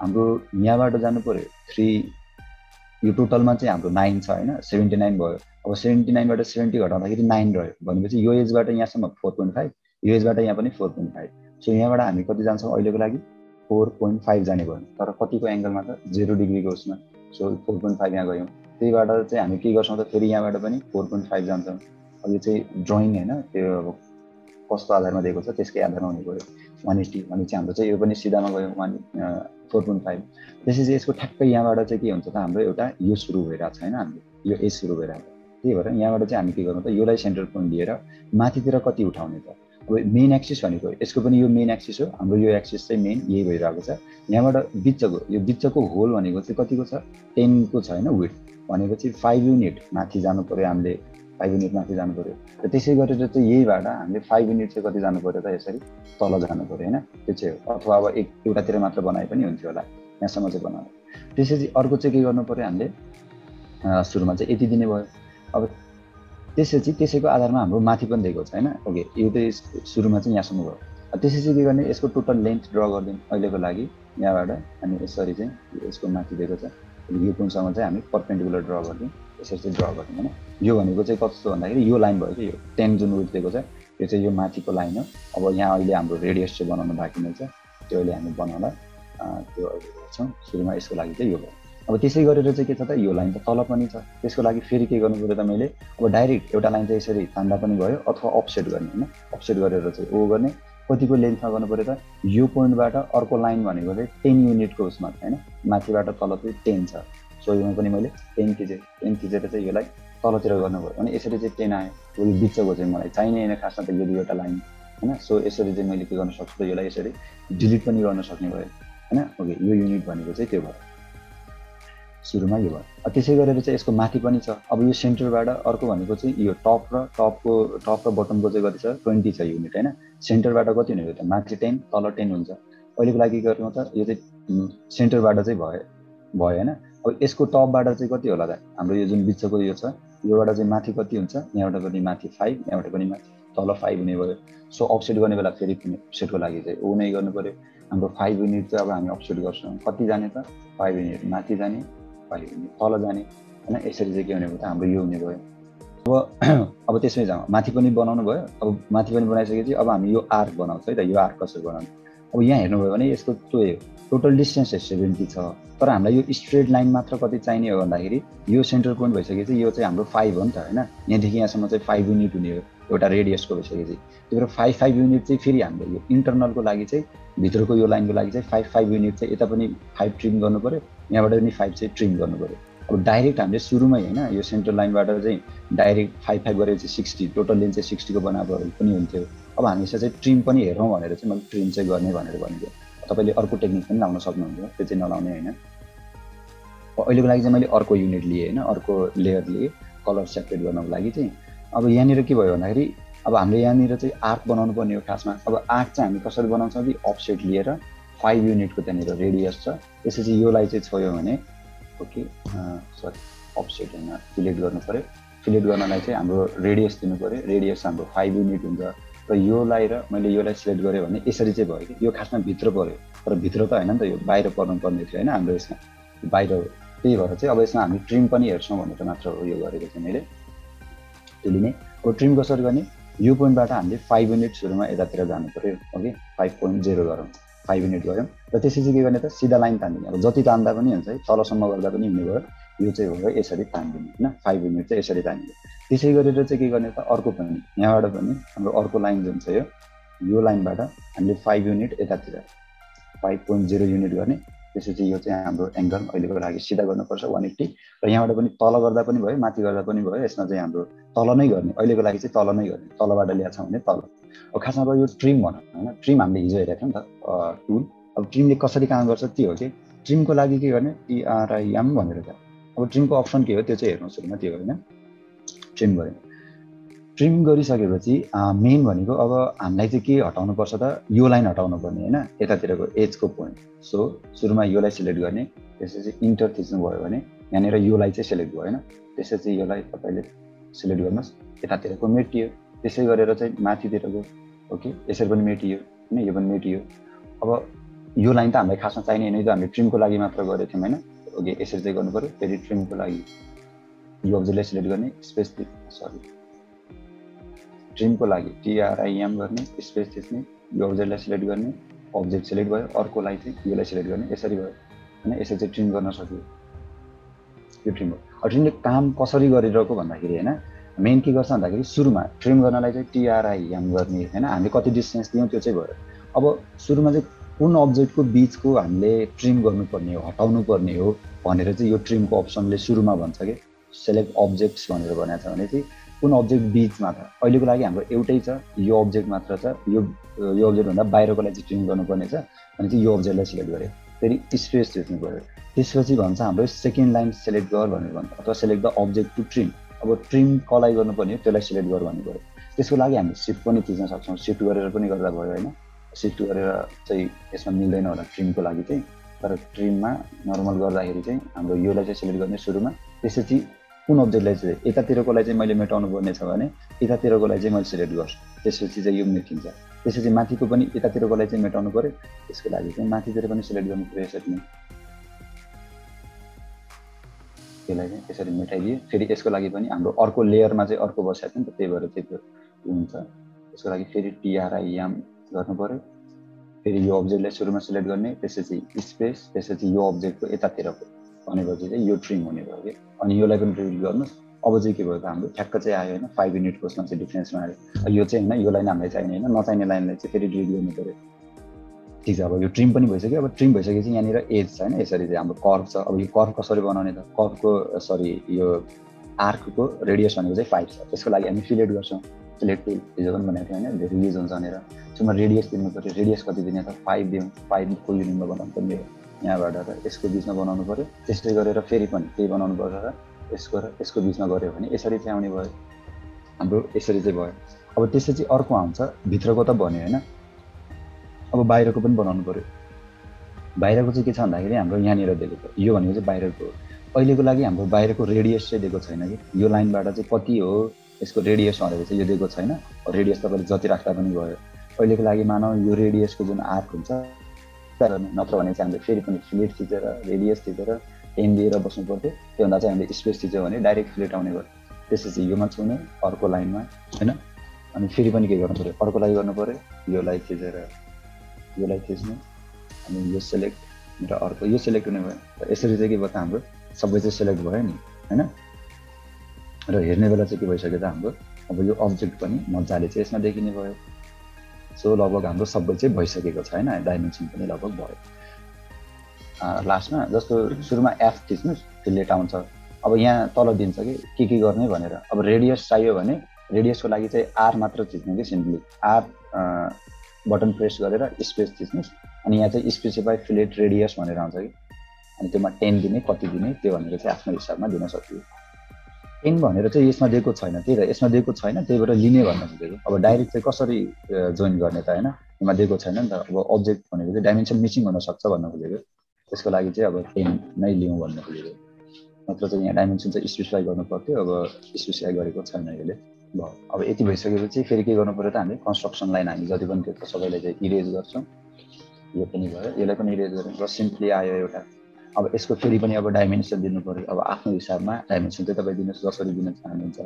हाम्रो यहाँबाट जानु पऱ्यो थ्री यो टोटलमा चाहिँ हाम्रो नाइन छ होइन सेभेन्टी नाइन भयो। अब सेभेन्टी नाइनबाट सेभेन्टी घटाउँदाखेरि नाइन रह्यो। भनेपछि यो एजबाट यहाँसम्म फोर पोइन्ट फाइभ यो एजबाट यहाँ पनि फोर पोइन्ट फाइभ सो यहाँबाट हामी कति जान्छौँ अहिलेको लागि? फोर पोइन्ट फाइभ जाने भयो। तर कतिको एङ्गलमा त जेरो डिग्रीको उसमा सो फोर पोइन्ट फाइभ यहाँ गयौँ। त्यहीबाट चाहिँ हामी के गर्छौँ त? फेरि यहाँबाट पनि फोर पोइन्ट फाइभ जान्छौँ। अब यो चाहिँ ड्रइङ होइन त्यो अब कस्तो आधारमा दिएको छ त्यसकै आधारमा हुने गयो वान एट्टी भनेपछि हाम्रो चाहिँ यो पनि सिधामा गयो वान फोर पोइन्ट फाइभ। त्यसपछि यसको ठ्याक्कै यहाँबाट चाहिँ के हुन्छ त हाम्रो एउटा यो सुरु भइरहेको छ होइन हाम्रो यो एज सुरु भइरहेको त्यही भएर यहाँबाट चाहिँ हामी के गर्नु त योलाई सेन्टर पोइन्ट लिएर माथितिर कति उठाउने त। मेन एक्सिस भनेको यसको पनि यो मेन एक्सिस हो हाम्रो यो एक्सिस चाहिँ मेन यही भइरहेको छ। यहाँबाट बिचको यो बिचको होल भनेको चाहिँ कतिको छ टेनको छ होइन विथ भनेपछि फाइभ युनिट माथि जानु पऱ्यो हामीले फाइभ युनिट माथि जानु पऱ्यो। र त्यसै गरेर चाहिँ यहीबाट हामीले फाइभ युनिट चाहिँ कति जानु पऱ्यो त यसरी तल जानु पऱ्यो होइन? त्यो चाहिँ अथवा अब एक एउटातिर मात्र बनाए पनि हुन्थ्यो होला यहाँसम्म चाहिँ बनाउने। त्यसपछि अर्को चाहिँ के गर्नु पऱ्यो हामीले? सुरुमा चाहिँ यति दिने भयो। अब त्यसपछि त्यसैको आधारमा हाम्रो माथि पनि दिएको छ होइन? ओके यो सुरुमा चाहिँ यहाँसम्म भयो। त्यसपछि के गर्ने? यसको टोटल लेन्थ ड्र गरिदिउँ अहिलेको लागि यहाँबाट। अनि यसरी चाहिँ यसको माथि दिएको छ। यो कुनसम्म चाहिँ हामी पर्पेन्डिकुलर ड्र गरिदिउँ यसरी चाहिँ ड्र गरिदिउँ होइन? यो भनेको चाहिँ कस्तो भन्दाखेरि यो लाइन भयो कि यो टेन जुन वेट दिएको छ यो चाहिँ यो माथिको लाइन हो। अब यहाँ अहिले हाम्रो रेडियस चाहिँ बनाउनु बाँकी नै छ त्यो अहिले हामी बनाउँदा त्यो अहिले गर्छौँ सुरुमा यसको लागि चाहिँ यो भयो। अब त्यसै गरेर चाहिँ के छ त यो लाइन त तल पनि छ। त्यसको लागि फेरि के गर्नु पऱ्यो त मैले अब डाइरेक्ट एउटा लाइन चाहिँ यसरी तान्दा पनि भयो अथवा अफसेट गर्ने होइन? अफसेट गरेर चाहिँ ओ गर्ने। कतिको लेन्थमा गर्नु पऱ्यो त यो पोइन्टबाट अर्को लाइन भनेको चाहिँ टेन युनिटको उसमा होइन? माथिबाट तल चाहिँ टेन छ। सो योमा पनि मैले टेन थिचेँ टेन थिचेर चाहिँ यसलाई तलतिर गर्नुभयो अनि यसरी चाहिँ टेन आयो यो बिचको चाहिँ मलाई चाहिने होइन खासमा त यो दुईवटा लाइन होइन? सो यसरी चाहिँ मैले के गर्न सक्छु? त यसलाई यसरी डिलिट पनि गर्न सक्ने भयो होइन? ओके यो युनिट भनेको चाहिँ त्यो भयो। सुरुमा यो भयो। त्यसै गरेर चाहिँ यसको माथि पनि छ। अब यो सेन्टरबाट अर्को भनेको चाहिँ यो टप र टपको टप र बटमको चाहिँ कति छ? ट्वेन्टी छ युनिट होइन? सेन्टरबाट कति हुने त? माथि टेन तल टेन हुन्छ। अहिलेको लागि गर्नु त यो चाहिँ सेन्टरबाट चाहिँ भयो भयो होइन? अब यसको टपबाट चाहिँ कति होला त? हाम्रो यो जुन बिचको यो छ योबाट चाहिँ माथि कति हुन्छ? यहाँबाट पनि माथि फाइभ यहाँबाट पनि माथि तल फाइभ हुने भयो। सो अफसेट गर्ने बेला फेरि अफसेटको लागि चाहिँ ऊ नै गर्नु पऱ्यो। हाम्रो फाइभ युनिट चाहिँ अब हामी अफसेट गर्छौँ। कति जाने त? फाइभ युनिट माथि जाने फाइभ युनिट तल जाने होइन? यसरी चाहिँ के हुने भयो त? हाम्रो यो हुने भयो। अब अब त्यसमै जाउँ। माथि पनि बनाउनु भयो। अब माथि पनि बनाइसकेपछि अब हामी यो आर्क बनाउँछ है त। यो आर्क कसरी बनाउने? अब यहाँ हेर्नुभयो भने यसको त्यो टोटल डिस्टेन्स सेभेन्टी छ। तर हामीलाई यो स्ट्रेट लाइन मात्र कति चाहिने हो भन्दाखेरि यो सेन्टर पोइन्ट भइसकेपछि यो चाहिँ हाम्रो फाइभ हो नि त होइन? यहाँदेखि यहाँसम्म चाहिँ फाइभ युनिट हुने हो एउटा रेडियसको भइसकेपछि। त्यही भएर फाइभ फाइभ युनिट चाहिँ फेरि हामीले यो इन्टरनलको लागि चाहिँ भित्रको यो लाइनको लागि चाहिँ फाइभ फाइभ युनिट चाहिँ यता पनि फाइभ ट्रिम गर्नु पऱ्यो यहाँबाट पनि फाइभ चाहिँ ट्रिम गर्नु पऱ्यो। अब डाइरेक्ट हामीले सुरुमै होइन यो सेन्ट्रल लाइनबाट चाहिँ डाइरेक्ट फाइभ फाइभ चाहिँ सिक्सटी टोटल लेन्थ चाहिँ सिक्सटीको बनाएको पनि हुन्थ्यो। अब हामी चाहिँ ट्रिम पनि हेरौँ भनेर चाहिँ मैले ट्रिम चाहिँ गर्ने भनेर भनेको। तपाईँले अर्को टेक्निक पनि लाउन सक्नुहुन्थ्यो त्यो चाहिँ नलाउने होइन। अहिलेको लागि चाहिँ मैले अर्को युनिट लिएँ होइन अर्को लेयर लिएँ कलर सेपरेट गर्नको लागि चाहिँ। अब यहाँनिर के भयो भन्दाखेरि अब हामीले यहाँनिर चाहिँ आर्क बनाउनु पर्ने हो खासमा। अब आर्क चाहिँ हामी कसरी बनाउँछौँ कि अफसेट लिएर फाइभ युनिटको त्यहाँनिर रेडियस छ। त्यसपछि योलाई चाहिँ छोयो भने ओके सरी अफसेट होइन फिलेक्ट गर्नु पऱ्यो फिलेक्ट गर्नलाई चाहिँ हाम्रो रेडियस दिनु पऱ्यो रेडियस हाम्रो फाइभ युनिट हुन्छ। र योलाई र मैले योलाई सिलेक्ट गरेँ भने यसरी चाहिँ भयो कि। यो खासमा भित्र पऱ्यो। तर भित्र त होइन नि त यो बाहिर पर्नु पर्ने थियो होइन हाम्रो यसमा। बाहिर त्यही भएर चाहिँ अब यसमा हामी ट्रिम पनि हेर्छौँ भनेर मात्र हो यो गरेको चाहिँ मैले। त्यसले नै अब ट्रिम कसरी गर्ने? यो पोइन्टबाट हामीले फाइभ युनिट सुरुमा यतातिर जानु पऱ्यो। ओके? फाइभ पोइन्ट जेरो गरौँ। फाइभ युनिट गऱ्यौँ। र त्यसपछि के गर्ने त? सिधा लाइन तानिदिने। अब जति तान्दा पनि हुन्छ है तलसम्म गर्दा पनि हुने भयो। यो चाहिँ हो यसरी तानिदिने होइन। फाइभ युनिट चाहिँ यसरी तानिदिने त्यसै गरेर चाहिँ के गर्ने त अर्को पनि यहाँबाट पनि हाम्रो अर्को लाइन जुन छ यो यो लाइनबाट हामीले फाइभ युनिट यतातिर फाइभ पोइन्ट जिरो युनिट गर्ने। त्यसपछि यो चाहिँ हाम्रो एङ्गल अहिलेको लागि सिधा गर्नुपर्छ वान एट्टी र यहाँबाट पनि तल गर्दा पनि भयो माथि गर्दा पनि भयो यसमा चाहिँ हाम्रो तल नै गर्ने। अहिलेको लागि चाहिँ तल नै गर्ने। तलबाट ल्याएको छ भने तल। अब खासमा यो ट्रिम भनौँ होइन? ट्रिम हामीले हिजो हेरेको थियौँ नि त टुल अब ट्रिमले कसरी काम गर्छ त्यो हो कि? ट्रिमको लागि के गर्ने? टिआरआइएम भनेर त अब ट्रिमको अप्सन के हो त्यो चाहिँ हेर्नु सुरुमा त्यो होइन? ट्रिम भयो ट्रिम गरिसकेपछि मेन भनेको अब हामीलाई चाहिँ के हटाउनु पर्छ त? यो लाइन हटाउनु पर्ने होइन? यतातिरको एजको पोइन्ट सो सुरुमा योलाई सिलेक्ट गर्ने त्यसपछि इन्टर थिच्नुभयो भने यहाँनिर योलाई चाहिँ सिलेक्ट भयो होइन? त्यसपछि योलाई तपाईँले सिलेक्ट गर्नुहोस्। यतातिरको मेटियो। त्यसै गरेर चाहिँ माथितिरको ओके? यसरी पनि मेटियो होइन? यो पनि मेटियो। अब यो लाइन त हामीलाई खासमा चाहिने होइन त। हामीले ट्रिमको लागि मात्र गरेको थियौँ होइन? ओके यसरी चाहिँ गर्नु पऱ्यो। फेरि ट्रिमको लागि यो अब्जेक्टलाई सिलेक्ट गर्ने स्पेस सरी ट्रिमको लागि टिआरआइएम गर्ने स्पेस थिच्ने यो अब्जेक्टलाई सिलेक्ट गर्ने अब्जेक्ट सिलेक्ट भयो। अर्कोलाई चाहिँ योलाई सिलेक्ट गर्ने यसरी भयो। होइन यसरी चाहिँ ट्रिम गर्न सक्यो। यो ट्रिम भयो। ट्रिमले काम कसरी गरिरहेको भन्दाखेरि होइन मेन के गर्छ भन्दाखेरि सुरुमा ट्रिम गर्नलाई चाहिँ टिआरआइएम गर्ने होइन हामीले कति डिस्टेन्स दियौँ त्यो चाहिँ भयो। अब सुरुमा चाहिँ कुन अब्जेक्टको बिचको हामीले ट्रिम गर्नुपर्ने हो हटाउनु पर्ने हो भनेर चाहिँ यो ट्रिमको अप्सनले सुरुमा भन्छ कि? सेलेक्ट अब्जेक्ट्स भनेर भनेको छ भने चाहिँ कुन अब्जेक्ट बिचमा छ? अहिलेको लागि हाम्रो एउटै छ यो अब्जेक्ट मात्र छ यो यो अब्जेक्टभन्दा बाहिरकोलाई चाहिँ ट्रिम गर्नुपर्ने छ भने चाहिँ यो अब्जेक्टलाई सिलेक्ट गरेँ फेरि स्पेस थिच्नु पऱ्यो। त्यसपछि भन्छ हाम्रो सेकेन्ड लाइन सेलेक्ट गर भनेर भन्छ अथवा select the object to trim अब ट्रिम कसलाई गर्नुपर्ने हो त्यसलाई सिलेक्ट गर भन्नु पऱ्यो। त्यसको लागि हामी सिफ्ट पनि थिच्न सक्छौँ। सिफ्ट गरेर पनि गर्दा भयो होइन? सिफ्ट गरेर चाहिँ यसमा मिल्दैन होला ट्रिमको लागि चाहिँ। तर ट्रिममा नर्मल गर्दाखेरि चाहिँ हाम्रो योलाई चाहिँ सिलेक्ट गर्ने सुरुमा त्यसपछि कुन अब्जेक्टलाई चाहिँ यतातिरकोलाई चाहिँ मैले मेटाउनु पर्ने छ भने यतातिरकोलाई चाहिँ मैले सिलेक्ट गर्छु। त्यसपछि चाहिँ यो मेटिन्छ त्यसपछि माथिको पनि यतातिरकोलाई चाहिँ मेटाउनु पऱ्यो। त्यसको लागि चाहिँ माथितिर पनि सिलेक्ट गर्नु पऱ्यो यसरी त्यसलाई चाहिँ यसरी मेटाइदियो। फेरि यसको लागि पनि हाम्रो अर्को लेयरमा चाहिँ अर्को बसाएको थियो नि त त्यही भएर चाहिँ त्यो हुन्छ। त्यसको लागि फेरि टिआरआइएम गर्नु पऱ्यो फेरि यो अब्जेक्टलाई सुरुमा सिलेक्ट गर्ने त्यसपछि स्पेस त्यसपछि यो अब्जेक्टको यतातिरको भनेपछि चाहिँ यो ट्रिम हुने भयो कि अनि योलाई पनि डिलिट गर्नुहोस्। अब चाहिँ के भयो त हाम्रो ठ्याक्क चाहिँ आयो होइन फाइभ युनिटको उसमा चाहिँ डिफ्रेन्समा आयो यो चाहिँ होइन यो लाइन हामीलाई चाहिने होइन नचाहिने लाइनलाई चाहिँ फेरि डिलिट गर्नु पऱ्यो। ठिक छ अब यो ट्रिम पनि भइसक्यो। अब ट्रिम भइसकेपछि यहाँनिर एज छ होइन यसरी चाहिँ हाम्रो कर्भ छ। अब यो कर्भ कसरी बनाउने त? कर्भको सरी यो आर्कको रेडियस भनेको चाहिँ फाइभ छ। त्यसको लागि हामी फिलेट गर्छौँ। फिलेट हिजो पनि भनेको थियो होइन रिलिज हुन्छ भनेर। त्यसमा रेडियस दिनु पऱ्यो। रेडियस कति दिने त फाइभ दिउँ फाइभको युनिटमा बनाउनु पर्ने यहाँबाट त यसको बिचमा बनाउनु पऱ्यो। त्यस्तै गरेर फेरि पनि त्यही बनाउनु पर्छ र यसको र यसको बिचमा गऱ्यो भने यसरी चाहिँ आउने भयो। हाम्रो यसरी चाहिँ भयो। अब त्यसपछि अर्को आउँछ भित्रको त भन्यो होइन। अब बाहिरको पनि बनाउनु पऱ्यो। बाहिरको चाहिँ के छ भन्दाखेरि हाम्रो यहाँनिर दिएको यो भनेको चाहिँ बाहिरको अहिलेको लागि हाम्रो बाहिरको रेडियस चाहिँ दिएको छैन कि। यो लाइनबाट चाहिँ कति हो यसको रेडियस भनेर चाहिँ यो दिएको छैन। रेडियस तपाईँले जति राख्दा पनि भयो। अहिलेको लागि मानौ यो रेडियसको जुन आर्क हुन्छ नत्र भने चाहिँ हामीले फेरि पनि फ्लिट थिचेर रेडियस थिचेर टेन दिएर बस्नु पर्थ्यो त्योभन्दा चाहिँ हामीले स्पेस थिच्यो भने डाइरेक्ट फ्लेट आउने भयो त्यसपछि योमा छुने अर्को लाइनमा होइन? अनि फेरि पनि के गर्नु पऱ्यो अर्को लागि गर्नु पऱ्यो योलाई थिचेर योलाई थिच्नु। अनि यो सेलेक्ट र अर्को यो सेलेक्ट हुने भयो। यसरी चाहिँ के भयो त हाम्रो? सबै चाहिँ सेलेक्ट भयो नि होइन? र हेर्ने बेला चाहिँ के भइसक्यो त हाम्रो? अब यो अब्जेक्ट पनि मजाले चाहिँ यसमा देखिने भयो। सो लगभग हाम्रो सबै चाहिँ भइसकेको छ होइन डाइमेन्सन पनि लगभग भयो। लास्टमा जस्तो सुरुमा एफ थिच्नुहोस् लेट आउँछ। अब यहाँ तल दिन्छ कि के के गर्ने भनेर। अब रेडियस चाहियो भने रेडियसको लागि चाहिँ आर मात्र थिच्नु कि सिम्पली। आर बटन प्रेस गरेर स्पेस थिच्नुहोस्। अनि यहाँ चाहिँ स्पेसिफाई फिलेट रेडियस भनेर आउँछ कि। अनि त्योमा टेन दिने कति दिने त्यो भनेर चाहिँ आफ्नो हिसाबमा दिन सकियो। टेन भनेर चाहिँ यसमा दिएको छैन त्यही त यसमा दिएको छैन त्यही भएर लिने भन्न खोजेको अब डाइरेक्ट चाहिँ कसरी जोइन गर्ने त होइन? यसमा दिएको छैन नि त। अब अब्जेक्ट भनेको चाहिँ डाइमेन्सन मिसिङ हुनसक्छ भन्न खोजेको। त्यसको लागि चाहिँ अब टेन नै लिउँ भन्नु खोजेको। नत्र चाहिँ यहाँ डाइमेन्सन चाहिँ स्पेसिफाई गर्नु पर्थ्यो। अब स्पेसिफाई गरेको छैन यसले। भयो। अब यति भइसकेपछि फेरि के गर्नु पऱ्यो त हामीले? कन्स्ट्रक्सन लाइन हामी जति पनि त्यो सबैलाई चाहिँ इरेज गर्छौँ। यो पनि भयो। यसलाई पनि इरेज गऱ्यौँ र सिम्पली आयो एउटा अब यसको फेरि पनि अब डाइमेन्सन दिनु पऱ्यो। अब आफ्नो हिसाबमा डाइमेन्सन चाहिँ तपाईँ दिनुहोस् जसरी दिन चाहनुहुन्छ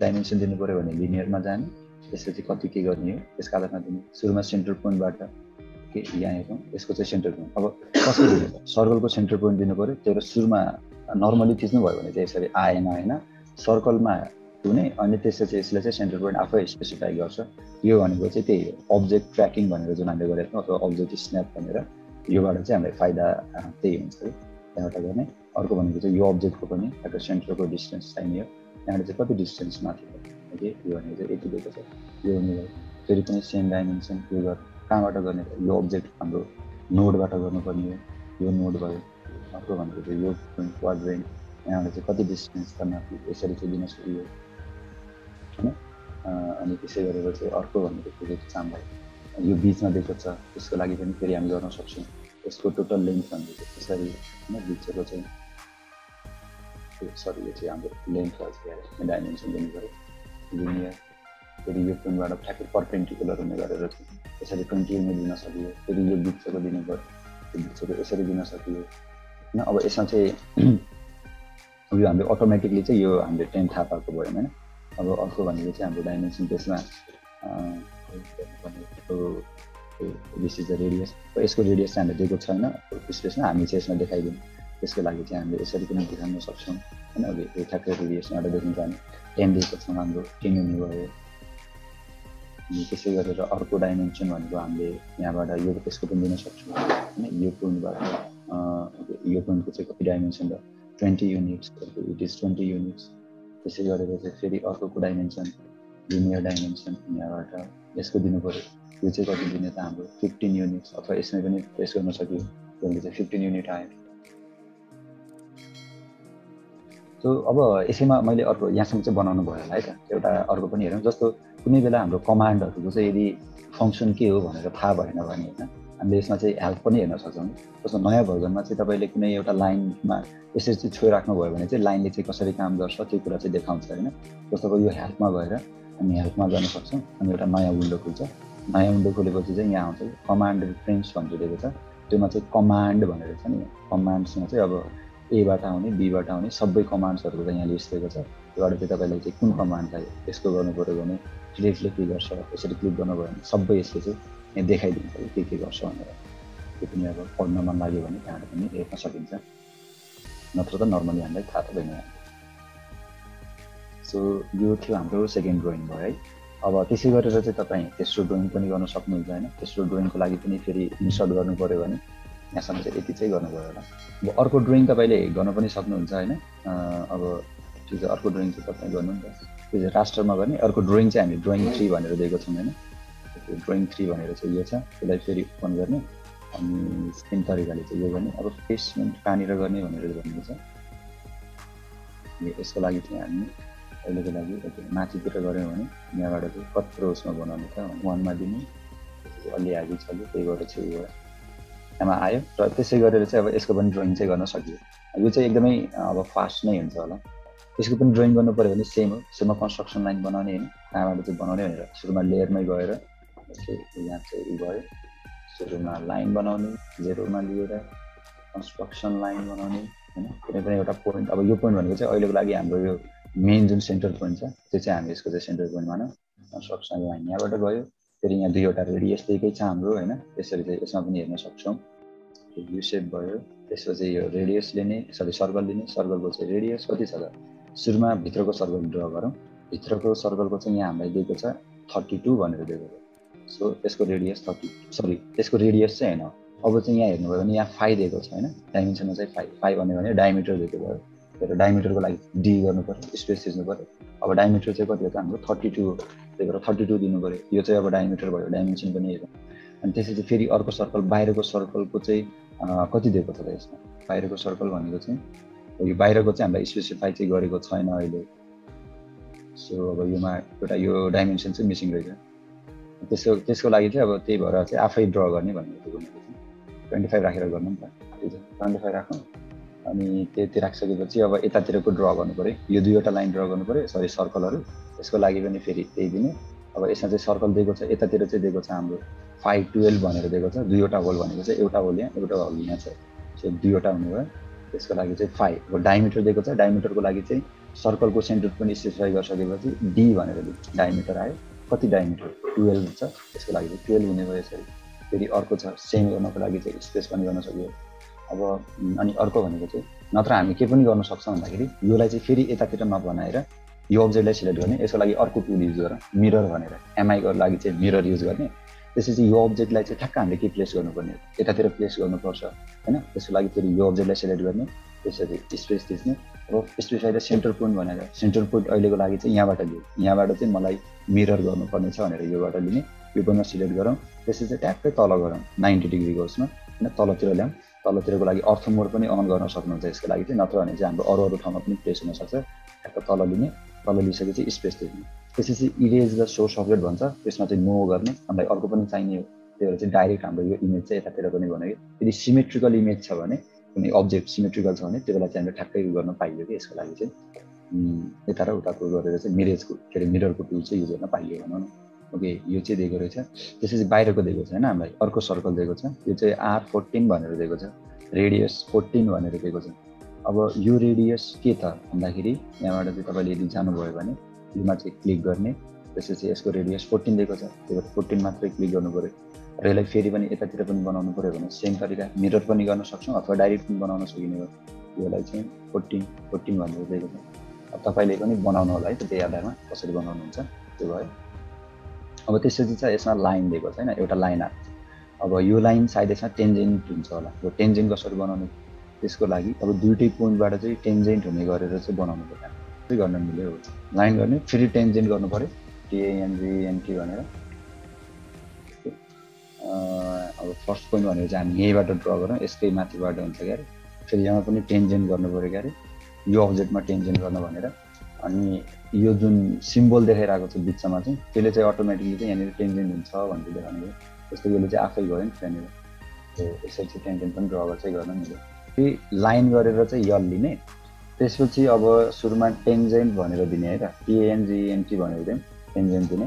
डाइमेन्सन दिनु पऱ्यो भने लिनियरमा जाने। त्यसपछि कति के गर्ने हो त्यसको आधारमा दिने। सुरुमा सेन्टर पोइन्टबाट के यहाँ हेरौँ यसको चाहिँ सेन्टर पोइन्ट अब कसरी दिनु सर्कलको सेन्टर पोइन्ट दिनु पऱ्यो। त्यो सुरुमा नर्मली थिच्नुभयो भने चाहिँ यसरी आएन होइन सर्कलमा हुने अनि त्यसपछि यसलाई चाहिँ सेन्टर पोइन्ट आफै स्पेसिफाई गर्छ। यो भनेको चाहिँ त्यही अब्जेक्ट ट्र्याकिङ भनेर जुन हामीले गरेको अथवा अब्जेक्ट स्न्याप भनेर। योबाट चाहिँ हामीलाई फाइदा त्यही हुन्छ कि त्यहाँबाट गर्ने। अर्को भनेको चाहिँ यो अब्जेक्टको पनि एउटा सेन्टरको डिस्टेन्स चाहिने हो। त्यहाँबाट चाहिँ कति डिस्टेन्स माथि यो भनेको चाहिँ यति दिएको छ। यो हुने फेरि पनि सेम डाइमेन्सन यो गर्छ कहाँबाट गर्ने? यो अब्जेक्ट हाम्रो नोडबाट गर्नुपर्ने हो। यो नोड भयो। अर्को भनेको चाहिँ यो पोइन्ट क्वाड्रेन्ट यहाँबाट चाहिँ कति डिस्टेन्स गर्न यसरी चाहिँ दिन सकियो होइन? अनि त्यसै गरेर चाहिँ अर्को भनेको फेरि चामल यो बिचमा दिएको छ त्यसको लागि पनि फेरि हामी गर्न सक्छौँ। यसको टोटल लेन्थ भनेको त्यसरी होइन बिचको चाहिँ सरी यो चाहिँ हाम्रो लेन्थ डाइमेन्सन दिनु पऱ्यो लिनियर फेरि यो पोइन्टबाट ठ्याक्कै पर्पेन्टिकुलर हुने गरेर यसरी कन्टिन्यू दिन सकियो फेरि यो बिचको दिनु पऱ्यो यो बिचको यसरी दिन सकियो। होइन अब यसमा चाहिँ यो हामीले अटोमेटिकली चाहिँ यो हामीले टेन थाहा पाएको भएन होइन? अब अर्को भनेको चाहिँ हाम्रो डाइमेन्सन त्यसमा इज द रेडियस यसको रेडियस चाहिँ हामीले दिएको छैन स्पेसमा हामी चाहिँ यसमा देखाइदिउँ त्यसको लागि चाहिँ हामीले यसरी पनि देखाउन सक्छौँ होइन यो ठ्याक्कै रेडियस यहाँबाट देखिन्छ भने टेन दिएको छौँ हाम्रो टेन हुने भयो। अनि त्यसै गरेर अर्को डाइमेन्सन भनेको हामीले यहाँबाट यो त्यसको पनि दिन सक्छौँ। होइन यो पोइन्टबाट यो पोइन्टको चाहिँ कति डाइमेन्सन र twenty units it is twenty units त्यसै गरेर चाहिँ फेरि अर्को डाइमेन्सन लिनियर डाइमेन्सन यहाँबाट यसको दिनु पऱ्यो। यो चाहिँ कति दिने त हाम्रो फिफ्टिन युनिट्स अथवा यसमै पनि प्रेस गर्न सक्यो। त्यसले चाहिँ फिफ्टिन युनिट आयो। सो अब यसैमा मैले अर्को यहाँसम्म चाहिँ बनाउनु भयो होला है त। एउटा अर्को पनि हेरौँ जस्तो कुनै बेला हाम्रो कमान्डहरूको चाहिँ यदि फङ्सन के हो भनेर थाहा भएन भने होइन हामीले यसमा चाहिँ हेल्प पनि हेर्न सक्छौँ। जस्तो नयाँ भर्जनमा चाहिँ तपाईँले कुनै एउटा लाइनमा यसरी चाहिँ छोइराख्नु भयो भने चाहिँ लाइनले चाहिँ कसरी काम गर्छ त्यो कुरा चाहिँ देखाउँछ होइन? जस्तो यो हेल्पमा गएर हामी हेल्पमा जान सक्छौँ अनि एउटा नयाँ विन्डो खुल्छ। नयाँ विन्डो खोलेपछि चाहिँ यहाँ आउँछ। कमान्ड रिफरेन्स भनेर दिएको छ। त्योमा चाहिँ कमान्ड भनेर छ नि। कमान्ड्समा चाहिँ अब एबाट आउने बीबाट आउने सबै कमान्ड्सहरूको चाहिँ यहाँ लिस्ट दिएको छ। त्योबाट चाहिँ तपाईँलाई चाहिँ कुन कमान्ड चाहियो यसको गर्नु पऱ्यो भने डिरेक्टली के गर्छ यसरी क्लिक गर्नुभयो भने सबै यसले चाहिँ यहाँ देखाइदिन्छ के के गर्छ भनेर। त्यो पनि अब पढ्न मन लाग्यो भने त्यहाँबाट पनि हेर्न सकिन्छ। नत्र त नर्मली हामीलाई थाहा भएन। सो यो थियो हाम्रो सेकेन्ड ड्रइङ भयो है। अब त्यसै गरेर चाहिँ तपाईँ तेस्रो ड्रइङ पनि गर्न सक्नुहुन्छ होइन। तेस्रो ड्रइङको लागि पनि फेरि इन्सर्ट गर्नु पऱ्यो भने यहाँसम्म चाहिँ यति चाहिँ गर्नु पऱ्यो होला। अब अर्को ड्रइङ तपाईँले गर्न पनि सक्नुहुन्छ होइन। अब त्यो चाहिँ अर्को ड्रइङ चाहिँ तपाईँ गर्नु नि त त्यो चाहिँ राष्ट्रमा गर्ने अर्को ड्रइङ चाहिँ हामी ड्रइङ थ्री भनेर दिएको छौँ होइन। त्यो ड्रइङ थ्री भनेर चाहिँ यो छ। त्यसलाई फेरि ओपन गर्ने अनि सेम तरिकाले चाहिँ यो गर्ने। अब प्लेसमेन्ट कहाँनिर गर्ने भनेर भन्नु छ। यसको लागि चाहिँ हामी अहिलेको लागि माथितिर गऱ्यौँ भने यहाँबाट चाहिँ कत्रो उसमा बनाउने त वानमा दिने अलि आगे चल्यो त्यही भएर चाहिँ यो यहाँमा आयो। र त्यसै गरेर चाहिँ अब यसको पनि ड्रइङ चाहिँ गर्न सकियो। यो चाहिँ एकदमै अब फास्ट नै हुन्छ होला। त्यसको पनि ड्रइङ गर्नु पऱ्यो भने सेम हो सुरुमा कन्स्ट्रक्सन लाइन बनाउने होइन कहाँबाट चाहिँ बनाउने भनेर। सुरुमा लेयरमै गएर यहाँ चाहिँ उ भयो सुरुमा लाइन बनाउने जेरोमा लिएर कन्स्ट्रक्सन लाइन बनाउने होइन। कुनै पनि एउटा पोइन्ट अब यो पोइन्ट भनेको चाहिँ अहिलेको लागि हाम्रो यो मेन जुन सेन्टर पोइन्ट छ त्यो चाहिँ हामी यसको चाहिँ सेन्टर पोइन्ट मानौँ कन्स्ट्रक्सन लाइन यहाँबाट गयो फेरि यहाँ दुईवटा रेडियस दिएकै छ हाम्रो होइन? यसरी चाहिँ यसमा पनि हेर्न सक्छौँ। यु सेप भयो त्यसपछि यो रेडियस लिने सरी सर्कल लिने सर्कलको चाहिँ रेडियस कति छ त? सुरुमा भित्रको सर्कल ड्र गरौँ। भित्रको सर्कलको चाहिँ यहाँ हामीलाई दिएको छ थर्टी टू भनेर दिएको छ। सो यसको रेडियस थर्टी सरी यसको रेडियस चाहिँ होइन। अब चाहिँ यहाँ हेर्नुभयो भने यहाँ फाइभ दिएको छ होइन? डाइमेन्सनमा चाहिँ फाइभ फाइभ भन्यो भने डायमिटर दिएको भयो। तर डायमिटरको लागि डी गर्नु पऱ्यो स्पेस दिनु पऱ्यो अब डायमिटर चाहिँ कति हो त हाम्रो थर्टी टू त्यही भएर थर्टी टू दिनु पऱ्यो यो चाहिँ अब डायमिटर भयो डाइमेन्सन पनि हेरौँ। अनि त्यसपछि फेरि अर्को सर्कल बाहिरको सर्कलको चाहिँ कति दिएको छ त यसमा? बाहिरको सर्कल भनेको चाहिँ यो बाहिरको चाहिँ हामीलाई स्पेसिफाई चाहिँ गरेको छैन अहिले। सो अब योमा एउटा यो डाइमेन्सन चाहिँ मिसिङ रहेछ। त्यसको त्यसको लागि चाहिँ अब त्यही भएर चाहिँ आफै ड्र गर्ने भनेको चाहिँ ट्वेन्टी फाइभ राखेर गर्नु नि त। ट्वेन्टी फाइभ राखौँ। अनि त्यति राखिसकेपछि अब यतातिरको ड्र गर्नु पऱ्यो? यो दुईवटा लाइन ड्र गर्नु पऱ्यो? सरी सर्कलहरू त्यसको लागि पनि फेरि त्यही दिने। अब यसमा चाहिँ सर्कल दिएको छ यतातिर चाहिँ दिएको छ हाम्रो फाइभ टुवेल्भ भनेर दिएको छ। दुईवटा होल भनेको चाहिँ एउटा होल यहाँ एउटा होल यहाँ छ। सो दुईवटा हुनुभयो। त्यसको लागि चाहिँ फाइभ अब डायमिटर दिएको छ। डायमिटरको लागि चाहिँ सर्कलको सेन्टर पनि स्पेसिफाई गरिसकेपछि डी भनेर डायमिटर आयो। कति डायमिटर टुवेल्भ छ त्यसको लागि चाहिँ टुवेल्भ हुने भयो यसरी। फेरि अर्को छ। सेम गर्नको लागि चाहिँ स्पेस पनि गर्न सकियो। अब अनि अर्को भनेको चाहिँ नत्र हामी के पनि गर्न सक्छौँ भन्दाखेरि योलाई चाहिँ फेरि यतातिर नबनाएर यो अब्जेक्टलाई सिलेक्ट गर्ने यसको लागि अर्को टुल युज गर मिरर भनेर। एमआईको लागि चाहिँ मिरर युज गर्ने। त्यसपछि यो अब्जेक्टलाई चाहिँ ठ्याक्क हामीले के प्लेस गर्नुपर्ने? यतातिर प्लेस गर्नुपर्छ होइन? त्यसको लागि फेरि यो अब्जेक्टलाई सेलेक्ट गर्ने त्यसरी स्पेस थिच्ने अब स्पेसलाई सेन्टर पोइन्ट भनेर। सेन्टर पोइन्ट अहिलेको लागि चाहिँ यहाँबाट लियो। यहाँबाट चाहिँ मलाई मिरर गर्नुपर्ने छ भनेर योबाट लिने। यो पनि सिलेक्ट गरौँ। त्यसपछि चाहिँ ट्याक्कै तल गरौँ। नाइन्टी डिग्रीको उसमा होइन? तलतिर ल्याउँ तलतिरको लागि अर्थ मोड पनि अन गर्न सक्नुहुन्छ यसको लागि चाहिँ नत्र भने चाहिँ हाम्रो अरू अरू ठाउँमा पनि प्लेस हुनसक्छ। ट्याक्क तल लिने तल लिइसकेपछि स्पेस दिने त्यसपछि इरेज र सोर्स अब्जेक्ट भन्छ त्यसमा चाहिँ नो गर्ने। हामीलाई अर्को पनि चाहिने हो त्यही भएर चाहिँ डाइरेक्ट हाम्रो यो इमेज चाहिँ यतातिर पनि भन्यो कि यदि सिमेट्रिकल इमेज छ भने कुनै अब्जेक्ट सिमेट्रिकल छ भने त्यो बेला चाहिँ हामीले ठ्याक्कै गर्न पाइयो कि यसको लागि चाहिँ। यता र उताको गरेर चाहिँ मिरेजको के अरे मिररको टुल चाहिँ युज गर्न पाइयो भनौँ न ओके यो चाहिँ दिएको रहेछ। त्यसपछि बाहिरको दिएको छ होइन हामीलाई? अर्को सर्कल दिएको छ। यो चाहिँ आर फोर्टिन भनेर दिएको छ। रेडियस फोर्टिन भनेर दिएको छ। अब यो रेडियस के त भन्दाखेरि यहाँबाट चाहिँ तपाईँले यदि जानुभयो भने योमा चाहिँ क्लिक गर्ने। त्यसपछि यसको रेडियस फोर्टिन दिएको छ। त्यो भएर फोर्टिन मात्रै क्लिक गर्नु पऱ्यो। र यसलाई फेरि पनि यतातिर पनि बनाउनु पऱ्यो भने सेम तरिका मिरर पनि गर्न सक्छौँ अथवा डाइरेक्ट पनि बनाउन सकिने हो। योलाई चाहिँ फोर्टिन फोर्टिन भनेर दिएको छ। अब तपाईँले पनि बनाउनु होला है त त्यही आधारमा कसरी बनाउनुहुन्छ। त्यो भयो। अब त्यसपछि चाहिँ यसमा लाइन दिएको छ होइन एउटा लाइन आएको अब यो लाइन सायद यसमा टेन्जेन्ट हुन्छ होला। यो टेन्जेन्ट कसरी बनाउनु? त्यसको लागि अब दुइटै पोइन्टबाट चाहिँ टेन्जेन्ट हुने गरेर चाहिँ बनाउनु पर्छ। चाहिँ गर्न मिल्यो लाइन गर्ने फेरि टेन्जेन्ट गर्नु पऱ्यो। टिएनजिएनटी भनेर। अब फर्स्ट पोइन्ट भनेर चाहिँ हामी यहीँबाट ड्र गरौँ। यसकै माथिबाट हुन्छ क्यारे। फेरि यहाँ पनि टेन्जेन्ट गर्नु पऱ्यो क्यारे। यो अब्जेक्टमा टेन्जेन्ट गर्न भनेर। अनि यो जुन सिम्बल देखाइरहेको छ बिचमा चाहिँ त्यसले चाहिँ अटोमेटिकली चाहिँ यहाँनिर टेन्जेन्ट हुन्छ भनेर देखाउनु जस्तो यसले चाहिँ आफै गयो नि त्यहाँनिर यसरी चाहिँ टेन्जेन्ट पनि ड्र चाहिँ गर्न मिल्यो फेरि लाइन गरेर चाहिँ यल लिने। त्यसपछि अब सुरुमा टेन्जेन्ट भनेर दिने है त। टिएनजिएनटी भनेर दिउँ टेन्जेन्ट दिने।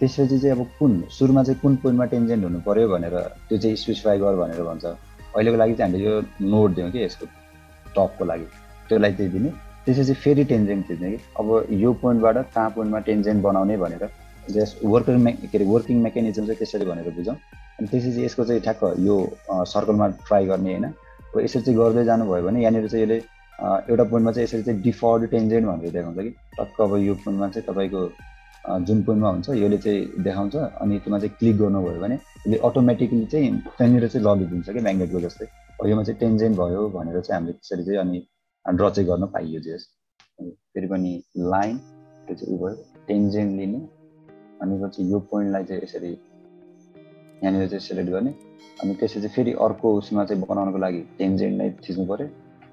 त्यसपछि चाहिँ अब कुन? सुरुमा चाहिँ कुन पोइन्टमा टेन्जेन्ट हुनु पऱ्यो भनेर त्यो चाहिँ स्पेसिफाई गर भनेर भन्छ। अहिलेको लागि चाहिँ हामीले यो नोट दियौँ कि यसको टपको लागि। त्यसलाई चाहिँ दिने। त्यसपछि फेरि टेन्जेन्ट थिच्ने कि? अब यो पोइन्टबाट कहाँ पोइन्टमा टेन्जेन्ट बनाउने भनेर जस वर्कर मे के अरे वर्किङ मेकानिजम चाहिँ त्यसरी भनेर बुझौँ। अनि त्यसपछि यसको चाहिँ ठ्याक्क यो सर्कलमा ट्राई गर्ने होइन। अब यसरी चाहिँ गर्दै जानुभयो भने यहाँनिर चाहिँ यसले एउटा पोइन्टमा चाहिँ यसरी चाहिँ डिफल्ट टेन्जेन्ट भनेर देखाउँछ कि? टक्क अब यो पोइन्टमा चाहिँ तपाईँको जुन पोइन्टमा हुन्छ यसले चाहिँ देखाउँछ अनि त्यसमा चाहिँ क्लिक गर्नुभयो भने यसले अटोमेटिकली चाहिँ त्यहाँनिर चाहिँ लगिदिन्छ कि म्याग्नेटको जस्तै। योमा चाहिँ टेन्जेन्ट भयो भनेर चाहिँ हामीले त्यसरी चाहिँ अनि ड्र चाहिँ गर्न पाइयो चाहिँ फेरि पनि लाइन त्यो चाहिँ उ भयो टेन्जेन्ट लिने। अनि पछि यो पोइन्टलाई चाहिँ यसरी यहाँनिर चाहिँ सेलेक्ट गर्ने। अनि त्यसपछि फेरि अर्को उसमा चाहिँ बनाउनको लागि टेन्जेन्टलाई थिच्नु पऱ्यो।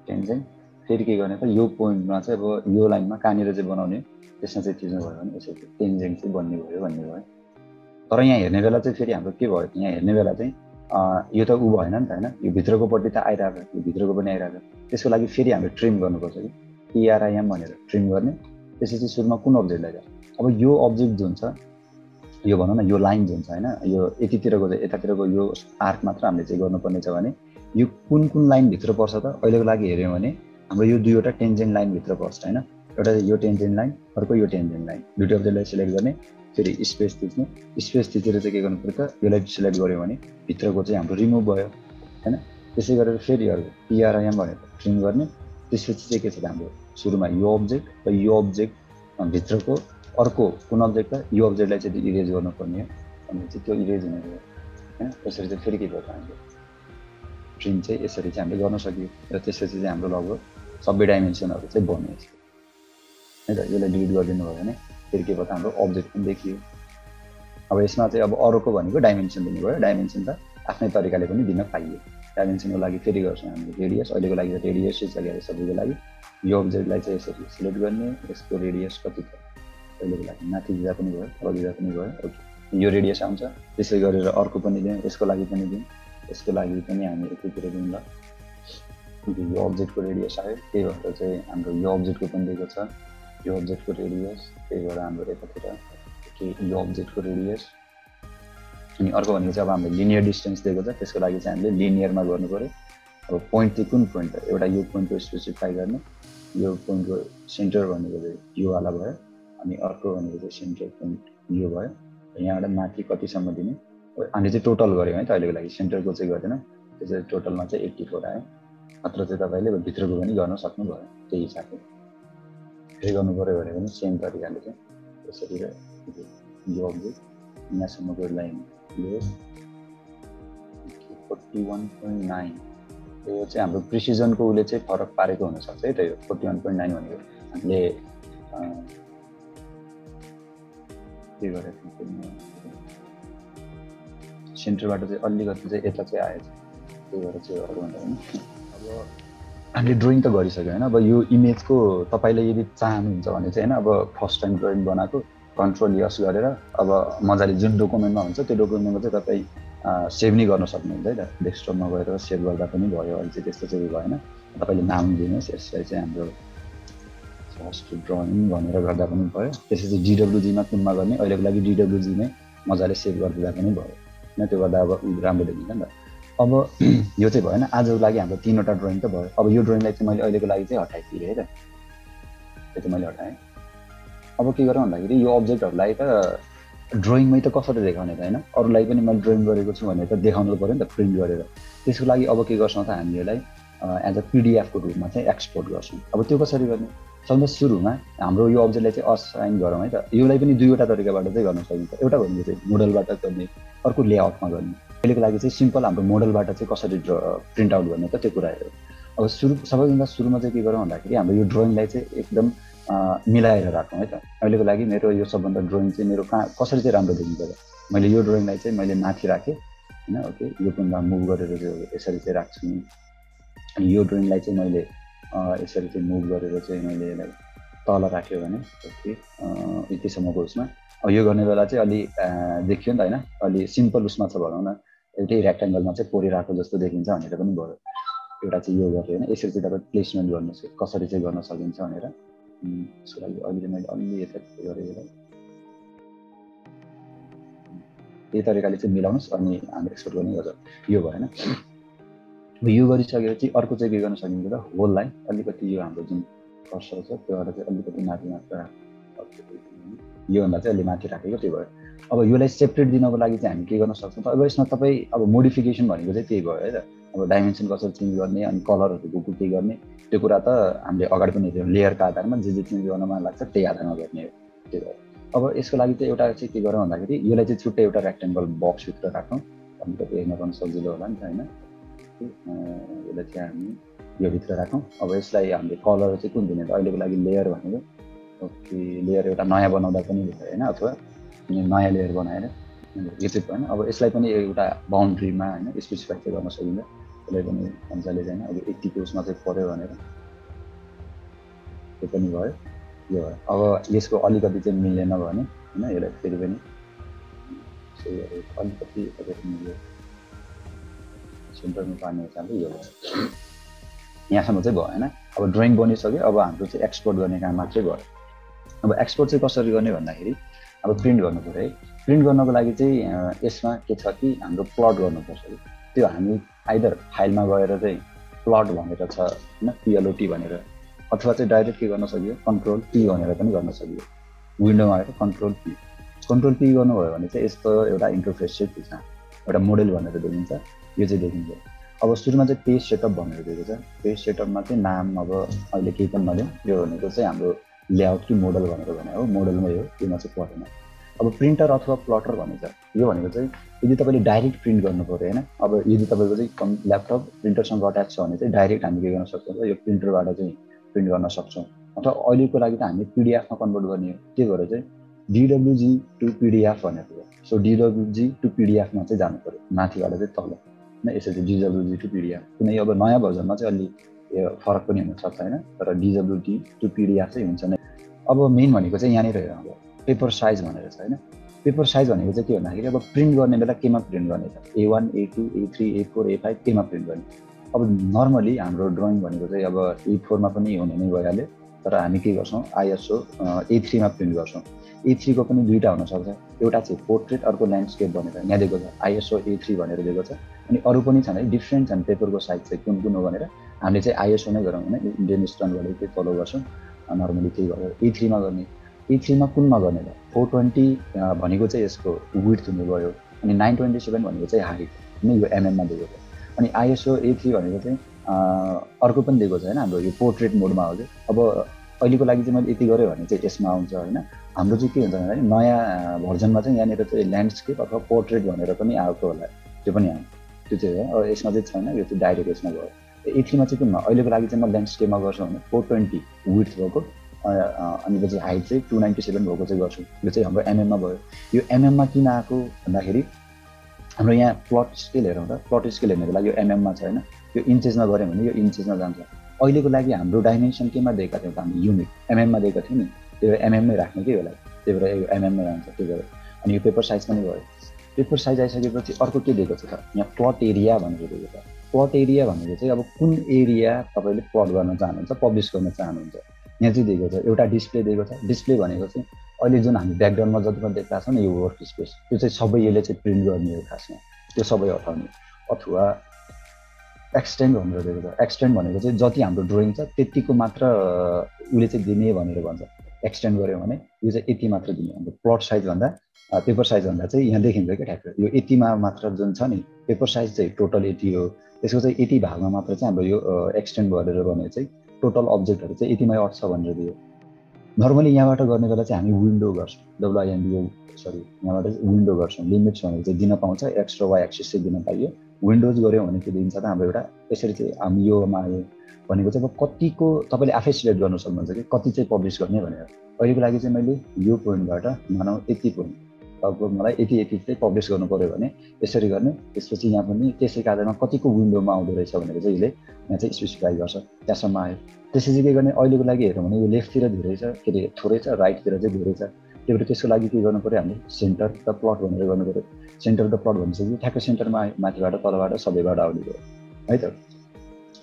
टेन्जेन्ट फेरि के गर्ने त यो पोइन्टमा चाहिँ अब यो लाइनमा कहाँनिर चाहिँ बनाउने त्यसमा चाहिँ थिच्नु भयो भने यसरी टेन्जेन्ट चाहिँ बन्ने भयो भन्ने भयो। तर यहाँ हेर्ने बेला चाहिँ फेरि हाम्रो के भयो यहाँ हेर्ने बेला चाहिँ यो त ऊ भएन नि त होइन? यो भित्रकोपट्टि त आइरहेको यो भित्रको पनि आइरहेको त्यसको लागि फेरि हामीले ट्रिम गर्नुपर्छ कि? पिआरआइएम भनेर ट्रिम गर्ने। त्यसपछि सुरुमा कुन अब्जेक्टलाई अब यो अब्जेक्ट जुन छ यो भनौँ न यो लाइन जुन छ होइन यो यतितिरको यतातिरको यो आर्क मात्र हामीले चाहिँ गर्नुपर्ने छ भने यो कुन कुन लाइनभित्र पर्छ त? अहिलेको लागि हेऱ्यौँ भने हाम्रो यो दुईवटा टेन्जेन्ट लाइनभित्र पर्छ होइन? एउटा यो टेन्जेन्ट लाइन अर्को यो टेन्जेन्ट लाइन दुइटा अब्जेक्टलाई सिलेक्ट गर्ने। फेरि स्पेस थिच्ने स्पेस थिचेर चाहिँ के गर्नु त? यसलाई सिलेक्ट गऱ्यो भने भित्रको चाहिँ हाम्रो रिमुभ भयो होइन त्यसै गरेर फेरि अर्को पिआरआइएम भनेर ट्रिम गर्ने। त्यसपछि चाहिँ के छ हाम्रो सुरुमा यो अब्जेक्ट र यो अब्जेक्ट भित्रको अर्को कुन अब्जेक्टलाई यो अब्जेक्टलाई चाहिँ इरेज गर्नुपर्ने हो। अनि चाहिँ त्यो इरेज हुने भयो होइन त्यसरी चाहिँ फेरि के गर्छ हामीले ट्रिम चाहिँ यसरी चाहिँ हामीले गर्न सक्यो र त्यसपछि चाहिँ हाम्रो लगभग सबै डाइमेन्सनहरू चाहिँ बन्यो है त यसलाई डिलिट गरिदिनु भयो भने फेरि के भयो त हाम्रो अब्जेक्ट पनि देखियो अब यसमा चाहिँ अब अरूको भनेको डाइमेन्सन दिनुभयो। डाइमेन्सन त आफ्नै तरिकाले पनि दिन पाइयो। डाइमेन्सनको लागि फेरि गर्छौँ हामीले रेडियस अहिलेको लागि त रेडियसै छ सबैको लागि। यो अब्जेक्टलाई चाहिँ यसरी सिलेक्ट गर्ने यसको रेडियस कति छ? अहिलेको लागि माथि दिँदा पनि भयो तल दिँदा पनि भयो। ओके यो रेडियस आउँछ। त्यसै गरेर अर्को पनि दिउँ यसको लागि पनि दिउँ यसको लागि पनि हामी यतितिर दिउँ ल यो अब्जेक्टको रेडियस आयो। त्यही भएर चाहिँ हाम्रो यो अब्जेक्टको पनि दिएको छ। यो अब्जेक्टको रेडियस त्यही भएर हाम्रो यतातिर के यो अब्जेक्टको रेडियस अनि अर्को भनेको चाहिँ अब हामीले लिनियर डिस्टेन्स दिएको छ त्यसको लागि चाहिँ हामीले लिनियरमा गर्नु पऱ्यो अब पोइन्ट चाहिँ कुन पोइन्ट एउटा यो पोइन्टको स्पेसिफाई गर्ने यो पोइन्टको सेन्टर भनेको चाहिँ योवाला भयो अनि अर्को भनेको चाहिँ सेन्ट्रल पोइन्ट यो भयो यहाँबाट माथि कतिसम्म दिने हामीले चाहिँ टोटल गऱ्यौँ है त अहिलेको लागि सेन्टरको चाहिँ गर्दैन त्यो चाहिँ टोटलमा चाहिँ एट्टी फोर आयो अत्र चाहिँ तपाईँले भित्रको पनि गर्न सक्नुभयो त्यही हिसाबले गर्नु पऱ्यो भने पनि सेम तरिकाले चाहिँ यसरी यो यहाँसम्मको लाइन यो फोर्टी वान पोइन्ट नाइन यो चाहिँ हाम्रो प्रिसिजनको उसले चाहिँ फरक पारेको हुनसक्छ है त यो फोर्टी वान पोइन्ट नाइन भनेको हामीले के गरेको सेन्टरबाट चाहिँ अलिकति चाहिँ यता चाहिँ आएछ त्यही भएर चाहिँ अरूभन्दा पनि अब हामीले ड्रइङ त गरिसक्यो होइन? अब यो इमेजको तपाईँले यदि चाहनुहुन्छ भने चाहिँ होइन? अब फर्स्ट टाइम ड्रइङ बनाएको कन्ट्रोल यस गरेर अब मजाले जुन डकुमेन्टमा हुन्छ त्यो डकुमेन्टमा चाहिँ तपाईँ सेभ नै गर्न सक्नुहुन्छ है त? डेस्कटपमा गएर सेभ गर्दा पनि भयो अहिले चाहिँ त्यस्तो चाहिँ भएन। तपाईँले नाम दिनुहोस् यसलाई चाहिँ हाम्रो फर्स्ट ड्रइङ भनेर गर्दा पनि भयो। त्यसपछि डिडब्लुजीमा कुनमा गर्ने अहिलेको लागि डिडब्लुजीमै मजाले सेभ गरिदिँदा पनि भयो। होइन त्यो गर्दा अब राम्रो देखिन्छ नि त। अब यो चाहिँ भएन। आजको लागि हाम्रो तिनवटा ड्रइङ त भयो। अब यो ड्रइङलाई चाहिँ मैले अहिलेको लागि चाहिँ हटाइदिएँ है त। त्यो चाहिँ मैले हटाएँ। अब के गरौँ भन्दाखेरि यो अब्जेक्टहरूलाई त ड्रइङमै त कसरी देखाउने त होइन? अरूलाई पनि मैले ड्रइङ गरेको छु भनेर त देखाउनु पऱ्यो नि त प्रिन्ट गरेर। त्यसको लागि अब के गर्छौँ त हामी यसलाई एज अ पिडिएफको रूपमा चाहिँ एक्सपोर्ट गर्छौँ। अब त्यो कसरी गर्ने? सबभन्दा सुरुमा हाम्रो यो अब्जेक्टलाई चाहिँ असाइन गरौँ है त। योलाई पनि दुईवटा तरिकाबाट चाहिँ गर्न सकिन्छ। एउटा भनेको चाहिँ मोडलबाट गर्ने अर्को लेआउटमा गर्ने। अहिलेको लागि चाहिँ सिम्पल हाम्रो मोडलबाट चाहिँ कसरी ड्र प्रिन्ट आउट गर्ने त त्यो कुराहरू अब सुरु सबैभन्दा सुरुमा चाहिँ के गरौँ भन्दाखेरि हाम्रो यो ड्रइङलाई चाहिँ एकदम मिलाएर राखौँ है त। अहिलेको लागि मेरो यो सबभन्दा ड्रइङ चाहिँ मेरो कहाँ कसरी चाहिँ राम्रो देखिन्छ त? मैले यो ड्रइङलाई चाहिँ मैले माथि राखेँ होइन ओके यो कुनमा मुभ गरेर चाहिँ यसरी चाहिँ राख्छु। अनि यो ड्रइङलाई चाहिँ मैले यसरी चाहिँ मुभ गरेर चाहिँ मैले यसलाई तल राख्यो भने ओके यतिसम्मको उसमा। अब यो गर्ने बेला चाहिँ अलि देखियो नि त होइन अलि सिम्पल उसमा छ भनौँ न। एउटै रेक्टेङ्गलमा चाहिँ कोरिरहेको जस्तो देखिन्छ भनेर पनि भयो। एउटा चाहिँ यो गरेँ होइन। यसरी चाहिँ तपाईँ प्लेसमेन्ट गर्नु कसरी चाहिँ गर्न सकिन्छ भनेर। त्यसको लागि अहिले मैले अलि यता गरेँ यसलाई यही तरिकाले चाहिँ मिलाउनुहोस् अनि हामी एक्सपोर्ट गर्ने गर्छ। यो भएन यो गरिसकेपछि अर्को चाहिँ के गर्न सकिन्छ त? होललाई अलिकति यो हाम्रो जुन कर्सर छ त्योबाट चाहिँ अलिकति माथि मात्र योभन्दा चाहिँ अलि माथि राखेको त्यो भयो। अब यसलाई सेपरेट दिनको लागि चाहिँ हामी के गर्न सक्छौँ? अब यसमा तपाईँ अब मोडिफिकेसन भनेको चाहिँ त्यही भयो है त। अब डाइमेन्सन कसरी चेन्ज गर्ने अनि कलरहरूको को गर्ने त्यो कुरा त हामीले अगाडि पनि हेऱ्यौँ। लेयरको आधारमा जे जे चेन्ज गर्न मन लाग्छ त्यही आधारमा गर्ने हो। त्यो भएर अब यसको लागि चाहिँ एउटा चाहिँ के गरौँ भन्दाखेरि यसलाई चाहिँ छुट्टै एउटा रेक्टेङ्गल बक्सभित्र राखौँ। अनि त हेर्न पनि सजिलो होला नि त होइन? यसलाई चाहिँ हामी यो भित्र राखौँ। अब यसलाई हामीले कलर चाहिँ कुन दिने त? अहिलेको लागि लेयर भनेको। ओके लेयर एउटा नयाँ बनाउँदा पनि होइन? अथवा नयाँ लेयर बनाएर यो चाहिँ होइन अब यसलाई पनि एउटा बााउन्ड्रीमा होइन स्पेसिफाई चाहिँ गर्न सकिन्छ। यसलाई पनि मजाले चाहिँ अब यतिको उसमा चाहिँ पऱ्यो भनेर। त्यो पनि भयो। यो भयो। अब यसको अलिकति चाहिँ मिलेन भने होइन यसलाई फेरि पनि अलिकति मिल्यो सेन्टरमा पार्ने चाहिँ यो भयो। यहाँसम्म चाहिँ भयो होइन अब ड्रइङ बनिसक्यो। अब हाम्रो चाहिँ एक्सपोर्ट गर्ने काम मात्रै भयो। अब एक्सपोर्ट चाहिँ कसरी गर्ने भन्दाखेरि अब प्रिन्ट गर्नु पऱ्यो है। प्रिन्ट गर्नको लागि चाहिँ यसमा के छ कि हाम्रो प्लट गर्नुपर्छ कि त्यो हामी आइदर फाइलमा गएर चाहिँ प्लट भनेर छ होइन पिएलओटी भनेर अथवा चाहिँ डाइरेक्ट के गर्न सकियो? कन्ट्रोल पी भनेर पनि गर्न सकियो। विन्डोमा आएर कन्ट्रोल पी कन्ट्रोल पी गर्नुभयो भने चाहिँ यस्तो एउटा इन्टरफेस चाहिँ थिच्छ एउटा मोडेल भनेर देखिन्छ। यो चाहिँ देखिन्छ। अब सुरुमा चाहिँ पेज सेटअप भनेर दिएको छ। पेज सेटअपमा चाहिँ नाम अब अहिले केही पनि नलिउँ यो भनेको चाहिँ हाम्रो लेआउट कि मोडल भनेर भने हो मोडलमै हो त्योमा चाहिँ परेन अब प्रिन्टर अथवा प्लटर भनिन्छ यो भनेको चाहिँ यदि तपाईँले डाइरेक्ट प्रिन्ट गर्नु पऱ्यो होइन अब यदि तपाईँको चाहिँ कम् ल्यापटप प्रिन्टरसँग अट्याच छ भने चाहिँ डाइरेक्ट हामी के गर्न सक्छौँ यो प्रिन्टरबाट चाहिँ प्रिन्ट गर्न सक्छौँ। अथवा अहिलेको लागि त हामी पिडिएफमा कन्भर्ट गर्ने हो त्यही भएर चाहिँ डिडब्लुजी टु पिडिएफ भनेको हो। सो डिडब्लुजी टु पिडिएफमा चाहिँ जानु पऱ्यो माथिबाट चाहिँ तल। होइन यसरी डिडब्लुजी टु पिडिएफ कुनै अब नयाँ भर्जनमा चाहिँ अलि फरक पनि हुनसक्छ होइन तर डिडब्लुटी टु पिडिएफ चाहिँ हुन्छ नै। अब मेन भनेको चाहिँ यहाँनिर अब पेपर साइज भनेर छ होइन। पेपर साइज भनेको चाहिँ के भन्दाखेरि अब प्रिन्ट गर्ने बेला केमा प्रिन्ट गर्ने छ? A one A two A three A four A five केमा प्रिन्ट गर्ने? अब नर्मली हाम्रो ड्रइङ भनेको चाहिँ अब ए फोरमा पनि हुने नै भइहाल्यो तर हामी के गर्छौँ? आइएसओ ए थ्रीमा प्रिन्ट गर्छौँ। ए थ्रीको पनि दुईवटा हुनसक्छ एउटा चाहिँ पोर्ट्रेट अर्को ल्यान्डस्केप भनेर यहाँ दिएको छ। आइएसओ ए थ्री भनेर दिएको छ। अनि अरू पनि छन् है डिफ्रेन्ट छन् पेपरको साइज चाहिँ कुन कुन हो भनेर। हामीले चाहिँ आइएसओ नै गरौँ होइन इन्डियन स्टनबाट चाहिँ फलो गर्छौँ। नर्मली त्यही गरेर ए थ्रीमा गर्ने। ए थ्रीमा कुनमा गर्ने त? फोर ट्वेन्टी भनेको चाहिँ यसको विथ हुने भयो। अनि नाइन ट्वेन्टी सेभेन भनेको चाहिँ हाइट नै यो एमएममा दिएको छ। अनि आइएसओ ए थ्री भनेको चाहिँ अर्को पनि दिएको छ होइन हाम्रो यो पोर्ट्रेट मोडमा हो अब अहिलेको लागि चाहिँ मैले यति गरेँ भने चाहिँ यसमा आउँछ होइन। हाम्रो चाहिँ के हुन्छ भन्दाखेरि नयाँ भर्जनमा चाहिँ यहाँनिर चाहिँ ल्यान्डस्केप अथवा पोर्ट्रेट भनेर पनि आएको होला। त्यो पनि आयो। त्यो चाहिँ यसमा चाहिँ छैन। यो चाहिँ डाइरेक्ट यसमा गयो ए थ्रीमा चाहिँ कुनमा अहिलेको लागि चाहिँ म ल्यान्डस्केपमा गर्छु भने फोर ट्वेन्टी विथ भएको अनि चाहिँ हाइट चाहिँ टु नाइन्टी सेभेन भएको चाहिँ गर्छु। यो चाहिँ हाम्रो एमएममा भयो। यो एमएममा किन आएको भन्दाखेरि हाम्रो यहाँ प्लट स्केल हेरौँ त। प्लट स्केल हेर्नुको लागि यो एमएममा छ होइन। यो इन्चेसमा गऱ्यौँ भने यो इन्चेसमा जान्छ। अहिलेको लागि हाम्रो डाइमेन्सन केमा दिएका थियौँ त? हामी युनिट एमएममा दिएका थियौँ नि। त्यो एमएममै राख्ने कि यसलाई त्यही भएर यो एमएममै जान्छ त्यही भएर। अनि यो पेपर साइज पनि भयो। पेपर साइज आइसकेपछि अर्को के दिएको छ त? यहाँ प्लट एरिया भनेको दिएको छ। प्लट एरिया भनेको चाहिँ अब कुन एरिया तपाईँले प्लट गर्न चाहनुहुन्छ पब्लिस गर्न चाहनुहुन्छ? यहाँ चाहिँ दिएको छ एउटा डिस्प्ले दिएको छ। डिस्प्ले भनेको चाहिँ अहिले जुन हामी ब्याकग्राउन्डमा जति पनि देख्दा छौँ नि यो वर्क स्पेस त्यो चाहिँ सबै यसले चाहिँ प्रिन्ट गर्ने हो खासमा त्यो सबै हटाउने। अथवा एक्सटेन्ड भनेर दिएको छ। एक्सटेन्ड भनेको चाहिँ जति हाम्रो ड्रइङ छ त्यतिको मात्र उसले चाहिँ दिने भनेर भन्छ। एक्सटेन्ड गऱ्यो भने यो चाहिँ यति मात्र दिने। हाम्रो प्लट साइजभन्दा पेपर साइजभन्दा चाहिँ यहाँ देखिन्छ क्या ठ्याक्क। यो यतिमा मात्र जुन छ नि पेपर साइज चाहिँ टोटल यति हो। त्यसको चाहिँ यति भागमा मात्र चाहिँ हाम्रो यो एक्सटेन्ड गरेर भने चाहिँ टोटल अब्जेक्टहरू चाहिँ यतिमै अट्छ भनेर दियो। नर्मली यहाँबाट गर्ने बेला चाहिँ हामी विन्डो गर्छौँ। डब्लुआइएनडिओ सरी यहाँबाट चाहिँ विन्डो गर्छौँ। लिमिट्स भनेर चाहिँ दिन पाउँछ एक्स र वाइ एक्सिस चाहिँ दिन पाइयो। विन्डोज गऱ्यौँ भने के दिन्छ त हाम्रो एउटा यसरी चाहिँ हामी योमा आयो भनेको चाहिँ अब कतिको तपाईँले आफै सिलेक्ट गर्नु सक्नुहुन्छ कि? कति चाहिँ पब्लिस गर्ने भनेर। अहिलेको लागि चाहिँ मैले यो पोइन्टबाट मानौँ यति पोइन्ट लगभग मलाई यति यति चाहिँ पब्लिस गर्नु पऱ्यो भने यसरी गर्ने त्यसपछि यहाँ पनि त्यसैको आधारमा कतिको विन्डोमा आउँदो रहेछ भनेर चाहिँ यसले यहाँ चाहिँ स्पेसिफाई गर्छ। त्यहाँसम्म आयो। त्यसपछि के गर्ने? अहिलेको लागि हेरौँ भने यो लेफ्टतिर धेरै छ के अरे थोरै छ राइटतिर चाहिँ धेरै छ। त्यही भएर त्यसको लागि के गर्नु पऱ्यो हामीले सेन्टर द प्लट भनेर गर्नु पऱ्यो सेन्टर द प्लट भनिसक्यो ठ्याक्कै सेन्टरमा आयो। माथिबाट तलबाट सबैबाट आउने भयो। है त?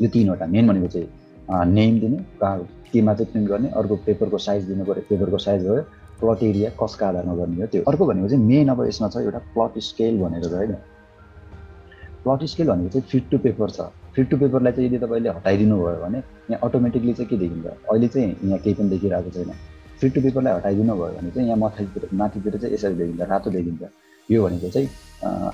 यो तिनवटा मेन भनेको चाहिँ नेम दिने केमा चाहिँ प्रिन्ट गर्ने अर्को पेपरको साइज दिनु पऱ्यो पेपरको साइज भयो प्लट एरिया कसको आधारमा गर्ने हो त्यो? अर्को भनेको चाहिँ मेन अब यसमा छ एउटा प्लट स्केल भनेर छ होइन? प्लट स्केल भनेको चाहिँ फिट टु पेपर छ। फिट टु पेपरलाई चाहिँ यदि तपाईँले हटाइदिनु भयो भने यहाँ अटोमेटिकली चाहिँ के देखिन्छ? अहिले चाहिँ यहाँ केही पनि देखिरहेको छैन। फिट टु पेपरलाई हटाइदिनु भयो भने चाहिँ यहाँ माथितिर माथितिर चाहिँ यसरी देखिन्छ रातो देखिन्छ। यो भनेको चाहिँ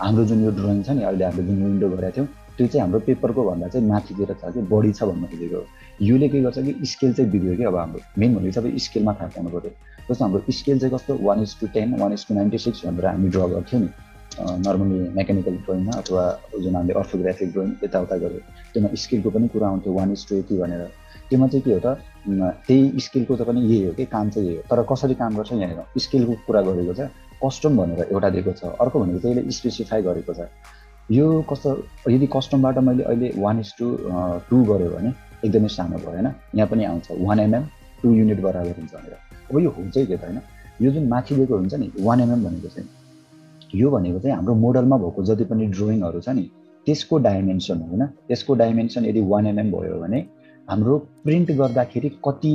हाम्रो जुन यो ड्रइङ छ नि अहिले हामीले जुन विन्डो गरेका थियौँ त्यो चाहिँ हाम्रो पेपरको भन्दा चाहिँ माथितिर छ कि बढी छ भन्नु खोजेको योले के गर्छ कि स्केल चाहिँ बिग्रियो कि अब हाम्रो मेन भनेको चाहिँ स्केलमा थाहा पाउनु पऱ्यो। जस्तो हाम्रो स्केल चाहिँ कस्तो? One is two ten one is two ninety six भनेर हामी ड्र गर्थ्यौँ नि। नर्मली मेकानिकल ड्रइङमा अथवा जुन हामीले अर्थोग्राफिक ड्रइङ यताउता गऱ्यो। त्योमा स्केलको पनि कुरा आउँथ्यो वान इज टू यति भनेर। त्योमा चाहिँ के हो त? त्यही स्केलको त पनि यही हो कि काम चाहिँ यही हो। तर कसरी काम गर्छ यहाँनिर? स्केलको कुरा गरेको छ कस्टम भनेर एउटा दिएको छ। अर्को भनेको चाहिँ यसले स्पेसिफाई गरेको छ। यो कस्तो यदि कस्टमबाट मैले अहिले वान इस टू टू गऱ्यो भने एकदमै सानो भयो होइन? यहाँ पनि आउँछ। वान एमएम टु युनिट बराबर हुन्छ भनेर। अब यो हुन्छ के त होइन यो जुन माथि दिएको हुन्छ नि वान एमएम भनेको चाहिँ यो भनेको चाहिँ हाम्रो मोडलमा भएको जति पनि ड्रइङहरू छ नि त्यसको डाइमेन्सन होइन त्यसको डाइमेन्सन यदि वान एमएम भयो भने हाम्रो प्रिन्ट गर्दाखेरि कति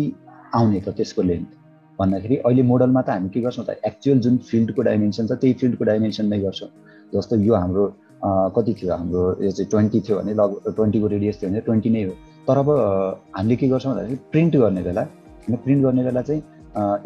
आउने त त्यसको लेन्थ भन्दाखेरि अहिले मोडलमा त हामी के गर्छौँ त एक्चुअल जुन फिल्डको डाइमेन्सन छ त्यही फिल्डको डाइमेन्सन नै गर्छौँ जस्तो यो हाम्रो कति थियो हाम्रो यो चाहिँ ट्वेन्टी थियो भने लगभग ट्वेन्टीको रेडियस थियो भने ट्वेन्टी नै हो तर अब हामीले के गर्छौँ भन्दाखेरि प्रिन्ट गर्ने बेला प्रिन्ट गर्ने बेला चाहिँ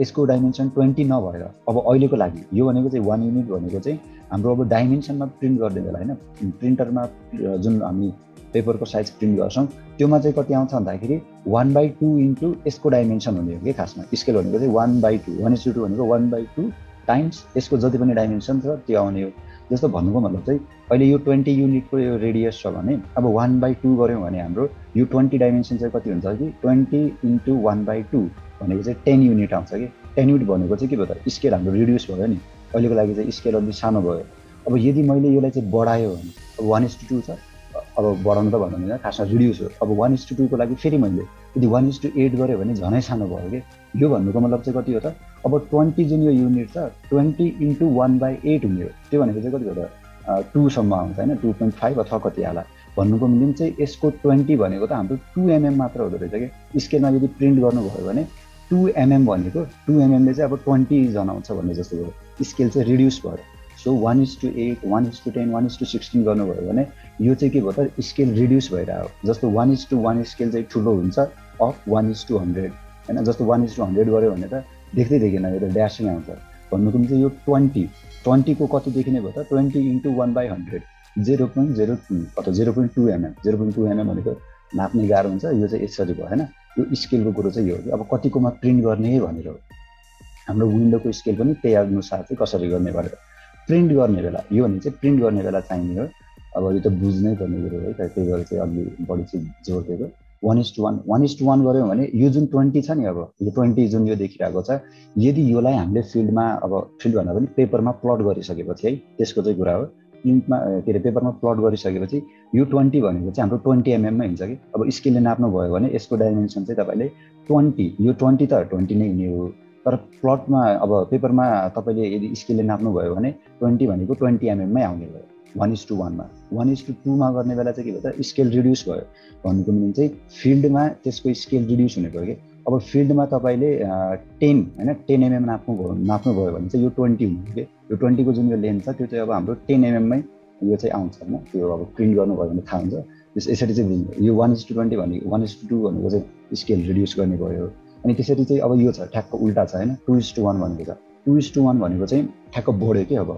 यसको डाइमेन्सन ट्वेन्टी नभएर अब अहिलेको लागि यो भनेको चाहिँ वान युनिट भनेको चाहिँ हाम्रो अब डाइमेन्सनमा प्रिन्ट गर्ने बेला होइन? प्रिन्टरमा जुन हामी पेपरको साइज प्रिन्ट गर्छौँ त्योमा चाहिँ कति आउँछ भन्दाखेरि वान बाई टू इन्टु यसको डाइमेन्सन हुने हो कि खासमा? स्केल भनेको चाहिँ one by two one is two भनेको वान बाई टू टाइम्स यसको जति पनि डाइमेन्सन छ त्यो आउने हो। जस्तो भन्नुको मतलब चाहिँ अहिले यो ट्वेन्टी युनिटको यो रेडियस छ भने अब वान बाई टू गऱ्यौँ भने हाम्रो यो ट्वेन्टी डाइमेन्सन चाहिँ कति हुन्छ कि twenty into one by two भनेको चाहिँ टेन युनिट आउँछ कि? टेन युनिट भनेको चाहिँ के भयो त? स्केल हाम्रो रिड्युस भयो नि। अहिलेको लागि चाहिँ स्केल अलिक सानो भयो। अब यदि मैले यसलाई चाहिँ बढायो भने अब वान इस टू छ। अब बढाउनु त भन्नु खासमा रिड्युस हो। अब वान इस टू टूको लागि फेरि मैले यदि वान टू एट गऱ्यो भने झनै सानो भयो कि? यो भन्नुको मतलब चाहिँ कति हो त? अब ट्वेन्टी जुन यो युनिट छ twenty into one by eight हुने हो। त्यो भनेको चाहिँ कति हो त? टूसम्म आउँछ होइन टू पोइन्ट फाइभ अथवा कति आला भन्नुको मिनिङ चाहिँ यसको ट्वेन्टी भनेको त हाम्रो टु एमएम मात्र हुँदो रहेछ कि? स्केलमा यदि प्रिन्ट गर्नुभयो भने टु एमएम भनेको टु एमएमले चाहिँ अब ट्वेन्टी जनाउँछ भन्ने जस्तो भयो स्केल चाहिँ रिड्युस भयो। So one is to eight one is to ten one is to sixteen गर्नुभयो भने यो चाहिँ के भयो त? स्केल रिड्युस भइरहेको जस्तो one is to one scale चाहिँ ठुलो हुन्छ of one is to hundred होइन? जस्तो वान इज टू हन्ड्रेड गऱ्यो भने त देख्दै देखेन यो त ड्यासिङ आउँछ। भन्नुको चाहिँ यो ट्वेन्टी ट्वेन्टीको कति देखिने भयो त? Twenty into one by hundred zero point zero two अथवा zero point two mm zero point two mm भनेको नाप्ने गाह्रो हुन्छ यो चाहिँ यसरी भयो होइन? यो स्केलको कुरो चाहिँ यो हो कि अब कतिकोमा प्रिन्ट गर्ने भनेर हो। हाम्रो विन्डोको स्केल पनि त्यही अनुसार चाहिँ कसरी गर्ने भनेर। प्रिन्ट गर्ने बेला यो भने चाहिँ प्रिन्ट गर्ने बेला चाहिने हो। अब यो त बुझ्नै पर्ने कुरो है त त्यही भएर चाहिँ अलि बढी चाहिँ जोड दिएको। One is to one one is to one गऱ्यौँ भने यो जुन ट्वेन्टी छ नि अब यो ट्वेन्टी जुन यो देखिरहेको छ यदि योलाई हामीले फिल्डमा अब फिल्ड भन्दा पनि पेपरमा प्लट गरिसकेपछि है त्यसको चाहिँ कुरा हो। प्रिन्टमा के अरे पेपरमा प्लट गरिसकेपछि यो ट्वेन्टी भनेको चाहिँ हाम्रो ट्वेन्टी एमएममै हुन्छ कि? अब स्केलले नाप्नु भयो भने यसको डाइमेन्सन चाहिँ तपाईँले ट्वेन्टी यो ट्वेन्टी त ट्वेन्टी नै हुने हो। तर प्लटमा अब पेपरमा तपाईँले यदि स्केलले नाप्नुभयो भने ट्वेन्टी भनेको ट्वेन्टी एमएममै आउने भयो। वान इज टू वानमा। वान इज टू टूमा गर्ने बेला चाहिँ के भयो त? स्केल रिड्युस भयो। भन्नुको मिनिङ चाहिँ फिल्डमा त्यसको स्केल रिड्युस हुने भयो कि? अब फिल्डमा तपाईँले टेन होइन टेन एमएम नाप्नु भयो नाप्नुभयो भने चाहिँ यो ट्वेन्टी हुने कि? यो ट्वेन्टीको जुन यो लेन्थ छ त्यो चाहिँ अब हाम्रो टेन एमएममै यो चाहिँ आउँछ होइन। त्यो अब प्रिन्ट गर्नुभयो भने थाहा हुन्छ। त्यस यसरी चाहिँ यो वान इज टू ट्वेन्टी भनेको वान इज टू टू भनेको चाहिँ स्केल रिड्युस गर्ने भयो। अनि त्यसरी चाहिँ अब यो छ ठ्याक्क उल्टा छ होइन। टु इस टू वान भनेको छ। टु इस टू वान भनेको चाहिँ ठ्याक्क बढ्यो कि अब।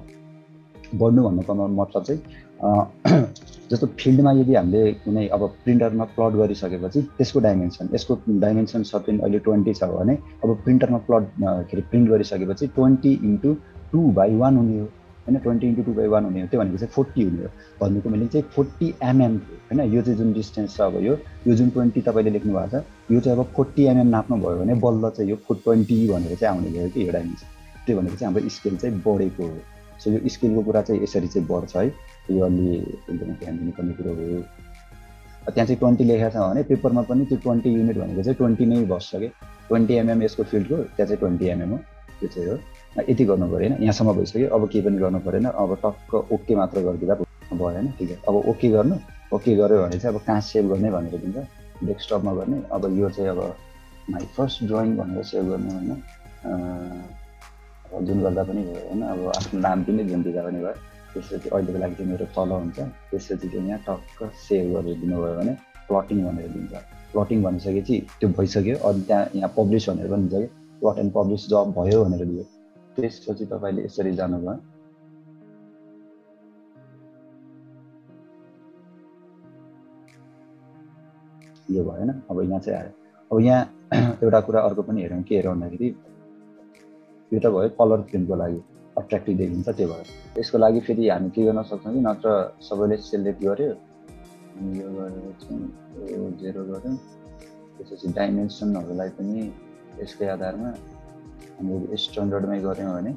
बढ्नु भन्नुको मतलब चाहिँ जस्तो फिल्डमा यदि हामीले कुनै अब प्रिन्टरमा प्लट गरिसकेपछि त्यसको डाइमेन्सन यसको डाइमेन्सन सपिन अहिले ट्वेन्टी छ भने अब प्रिन्टरमा प्लट के अरे प्रिन्ट गरिसकेपछि twenty into two by one हुने हो होइन? Twenty into two by one हुने हो। त्यो भनेको चाहिँ फोर्टी हुने हो। भन्नुको मैले चाहिँ फोर्टी एमएम होइन? यो चाहिँ जुन डिस्टेन्स छ अब यो यो जुन ट्वेन्टी तपाईँले लेख्नु भएको छ यो चाहिँ अब फोर्टी एमएम नाप्नु भयो भने बल्ल चाहिँ यो फोर ट्वेन्टी भनेर चाहिँ आउने भयो कि यो डाइमेन्सन। त्यो भनेको चाहिँ हाम्रो स्केल चाहिँ बढेको हो। सो यो स्केलको कुरा चाहिँ यसरी चाहिँ बढ्छ है। यो अलि एकदमै ध्यान दिनुपर्ने कुरो हो। त्यहाँ चाहिँ ट्वेन्टी लेखेको छ भने पेपरमा पनि त्यो ट्वेन्टी युनिट भनेको चाहिँ ट्वेन्टी नै बस्छ कि। ट्वेन्टी एमएम यसको फिल्डको त्यहाँ चाहिँ ट्वेन्टी एमएम हो। त्यो चाहिँ हो। यति गर्नु पऱ्यो होइन यहाँसम्म भइसक्यो। अब केही पनि गर्नु परेन। अब टक्क ओके मात्र गरिदिँदा भयो होइन ठिक। है अब ओके गर्नु। ओके गऱ्यो भने चाहिँ अब कहाँ सेभ गर्ने भनेर दिन्छ डेस्कटपमा गर्ने। अब यो चाहिँ अब माई फर्स्ट ड्रइङ भनेर सेभ गर्नु होइन। जुन गर्दा पनि भयो होइन। अब आफ्नो नाम पनि जुन दिँदा पनि भयो। त्यसपछि अहिलेको लागि चाहिँ मेरो तल हुन्छ। त्यसपछि चाहिँ यहाँ टक्क सेभ गरेर दिनुभयो भने प्लटिङ भनेर दिन्छ। प्लटिङ भनिसकेपछि त्यो भइसक्यो। अनि त्यहाँ यहाँ पब्लिस भनेर पनि दिन्छ कि। प्लट एन्ड पब्लिस जब भयो भनेर दियो। त्यसपछि तपाईँले यसरी जानुभयो यो भएन अब यहाँ चाहिँ आयो। अब यहाँ एउटा कुरा अर्को पनि हेरौँ के हेरौँ भन्दाखेरि यो त भयो कलर प्रिन्टको लागि अट्र्याक्टिभ देखिन्छ त्यो भयो। यसको लागि फेरि हामी के गर्न सक्छौँ कि नत्र सबैले सेलेक्ट गऱ्यो यो गरेर चाहिँ जेरो गऱ्यौँ। त्यसपछि डाइमेन्सनहरूलाई पनि यसकै आधारमा हामीले स्ट्यान्डर्डमै गऱ्यौँ भने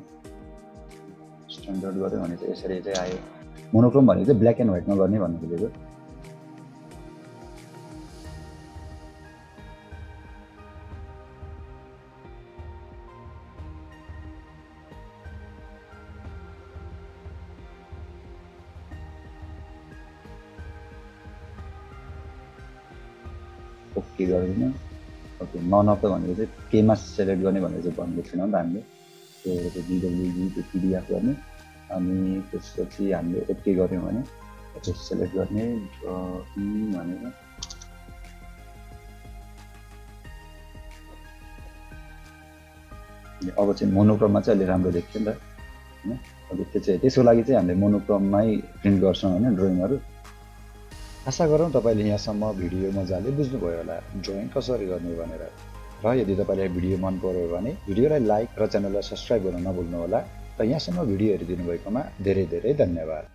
स्ट्यान्डर्ड गऱ्यौँ भने चाहिँ यसरी चाहिँ आयो। मोनोक्रोम भनेको चाहिँ ब्ल्याक एन्ड व्हाइटमा गर्ने भन्नु खोजेको ओके गरिदिनु। ओके नन अफ द भनेको चाहिँ केमा सेलेक्ट गर्ने भनेर चाहिँ भनेको छैन नि त हामीले त्यो चाहिँ डिडब्ल्युजी त्यो पिडिएफ गर्ने अनि त्यसपछि हामीले ओके गऱ्यौँ भने त्यसपछि सेलेक्ट गर्ने भनेर अब चाहिँ मोनोक्रोममा चाहिँ अलिक राम्रो देख्थ्यो नि त होइन अब त्यो चाहिँ त्यसको लागि चाहिँ हामीले मोनोक्रोममै प्रिन्ट गर्छौँ होइन ड्रइङहरू आशा गरौँ तपाईँले यहाँसम्म भिडियो मजाले बुझ्नुभयो होला। ड्रइङ कसरी गर्ने भनेर। र यदि तपाईँलाई भिडियो मन पऱ्यो भने भिडियोलाई लाइक र च्यानललाई सब्सक्राइब गर्न नभुल्नुहोला र यहाँसम्म भिडियो हेरिदिनु भएकोमा धेरै धेरै धन्यवाद।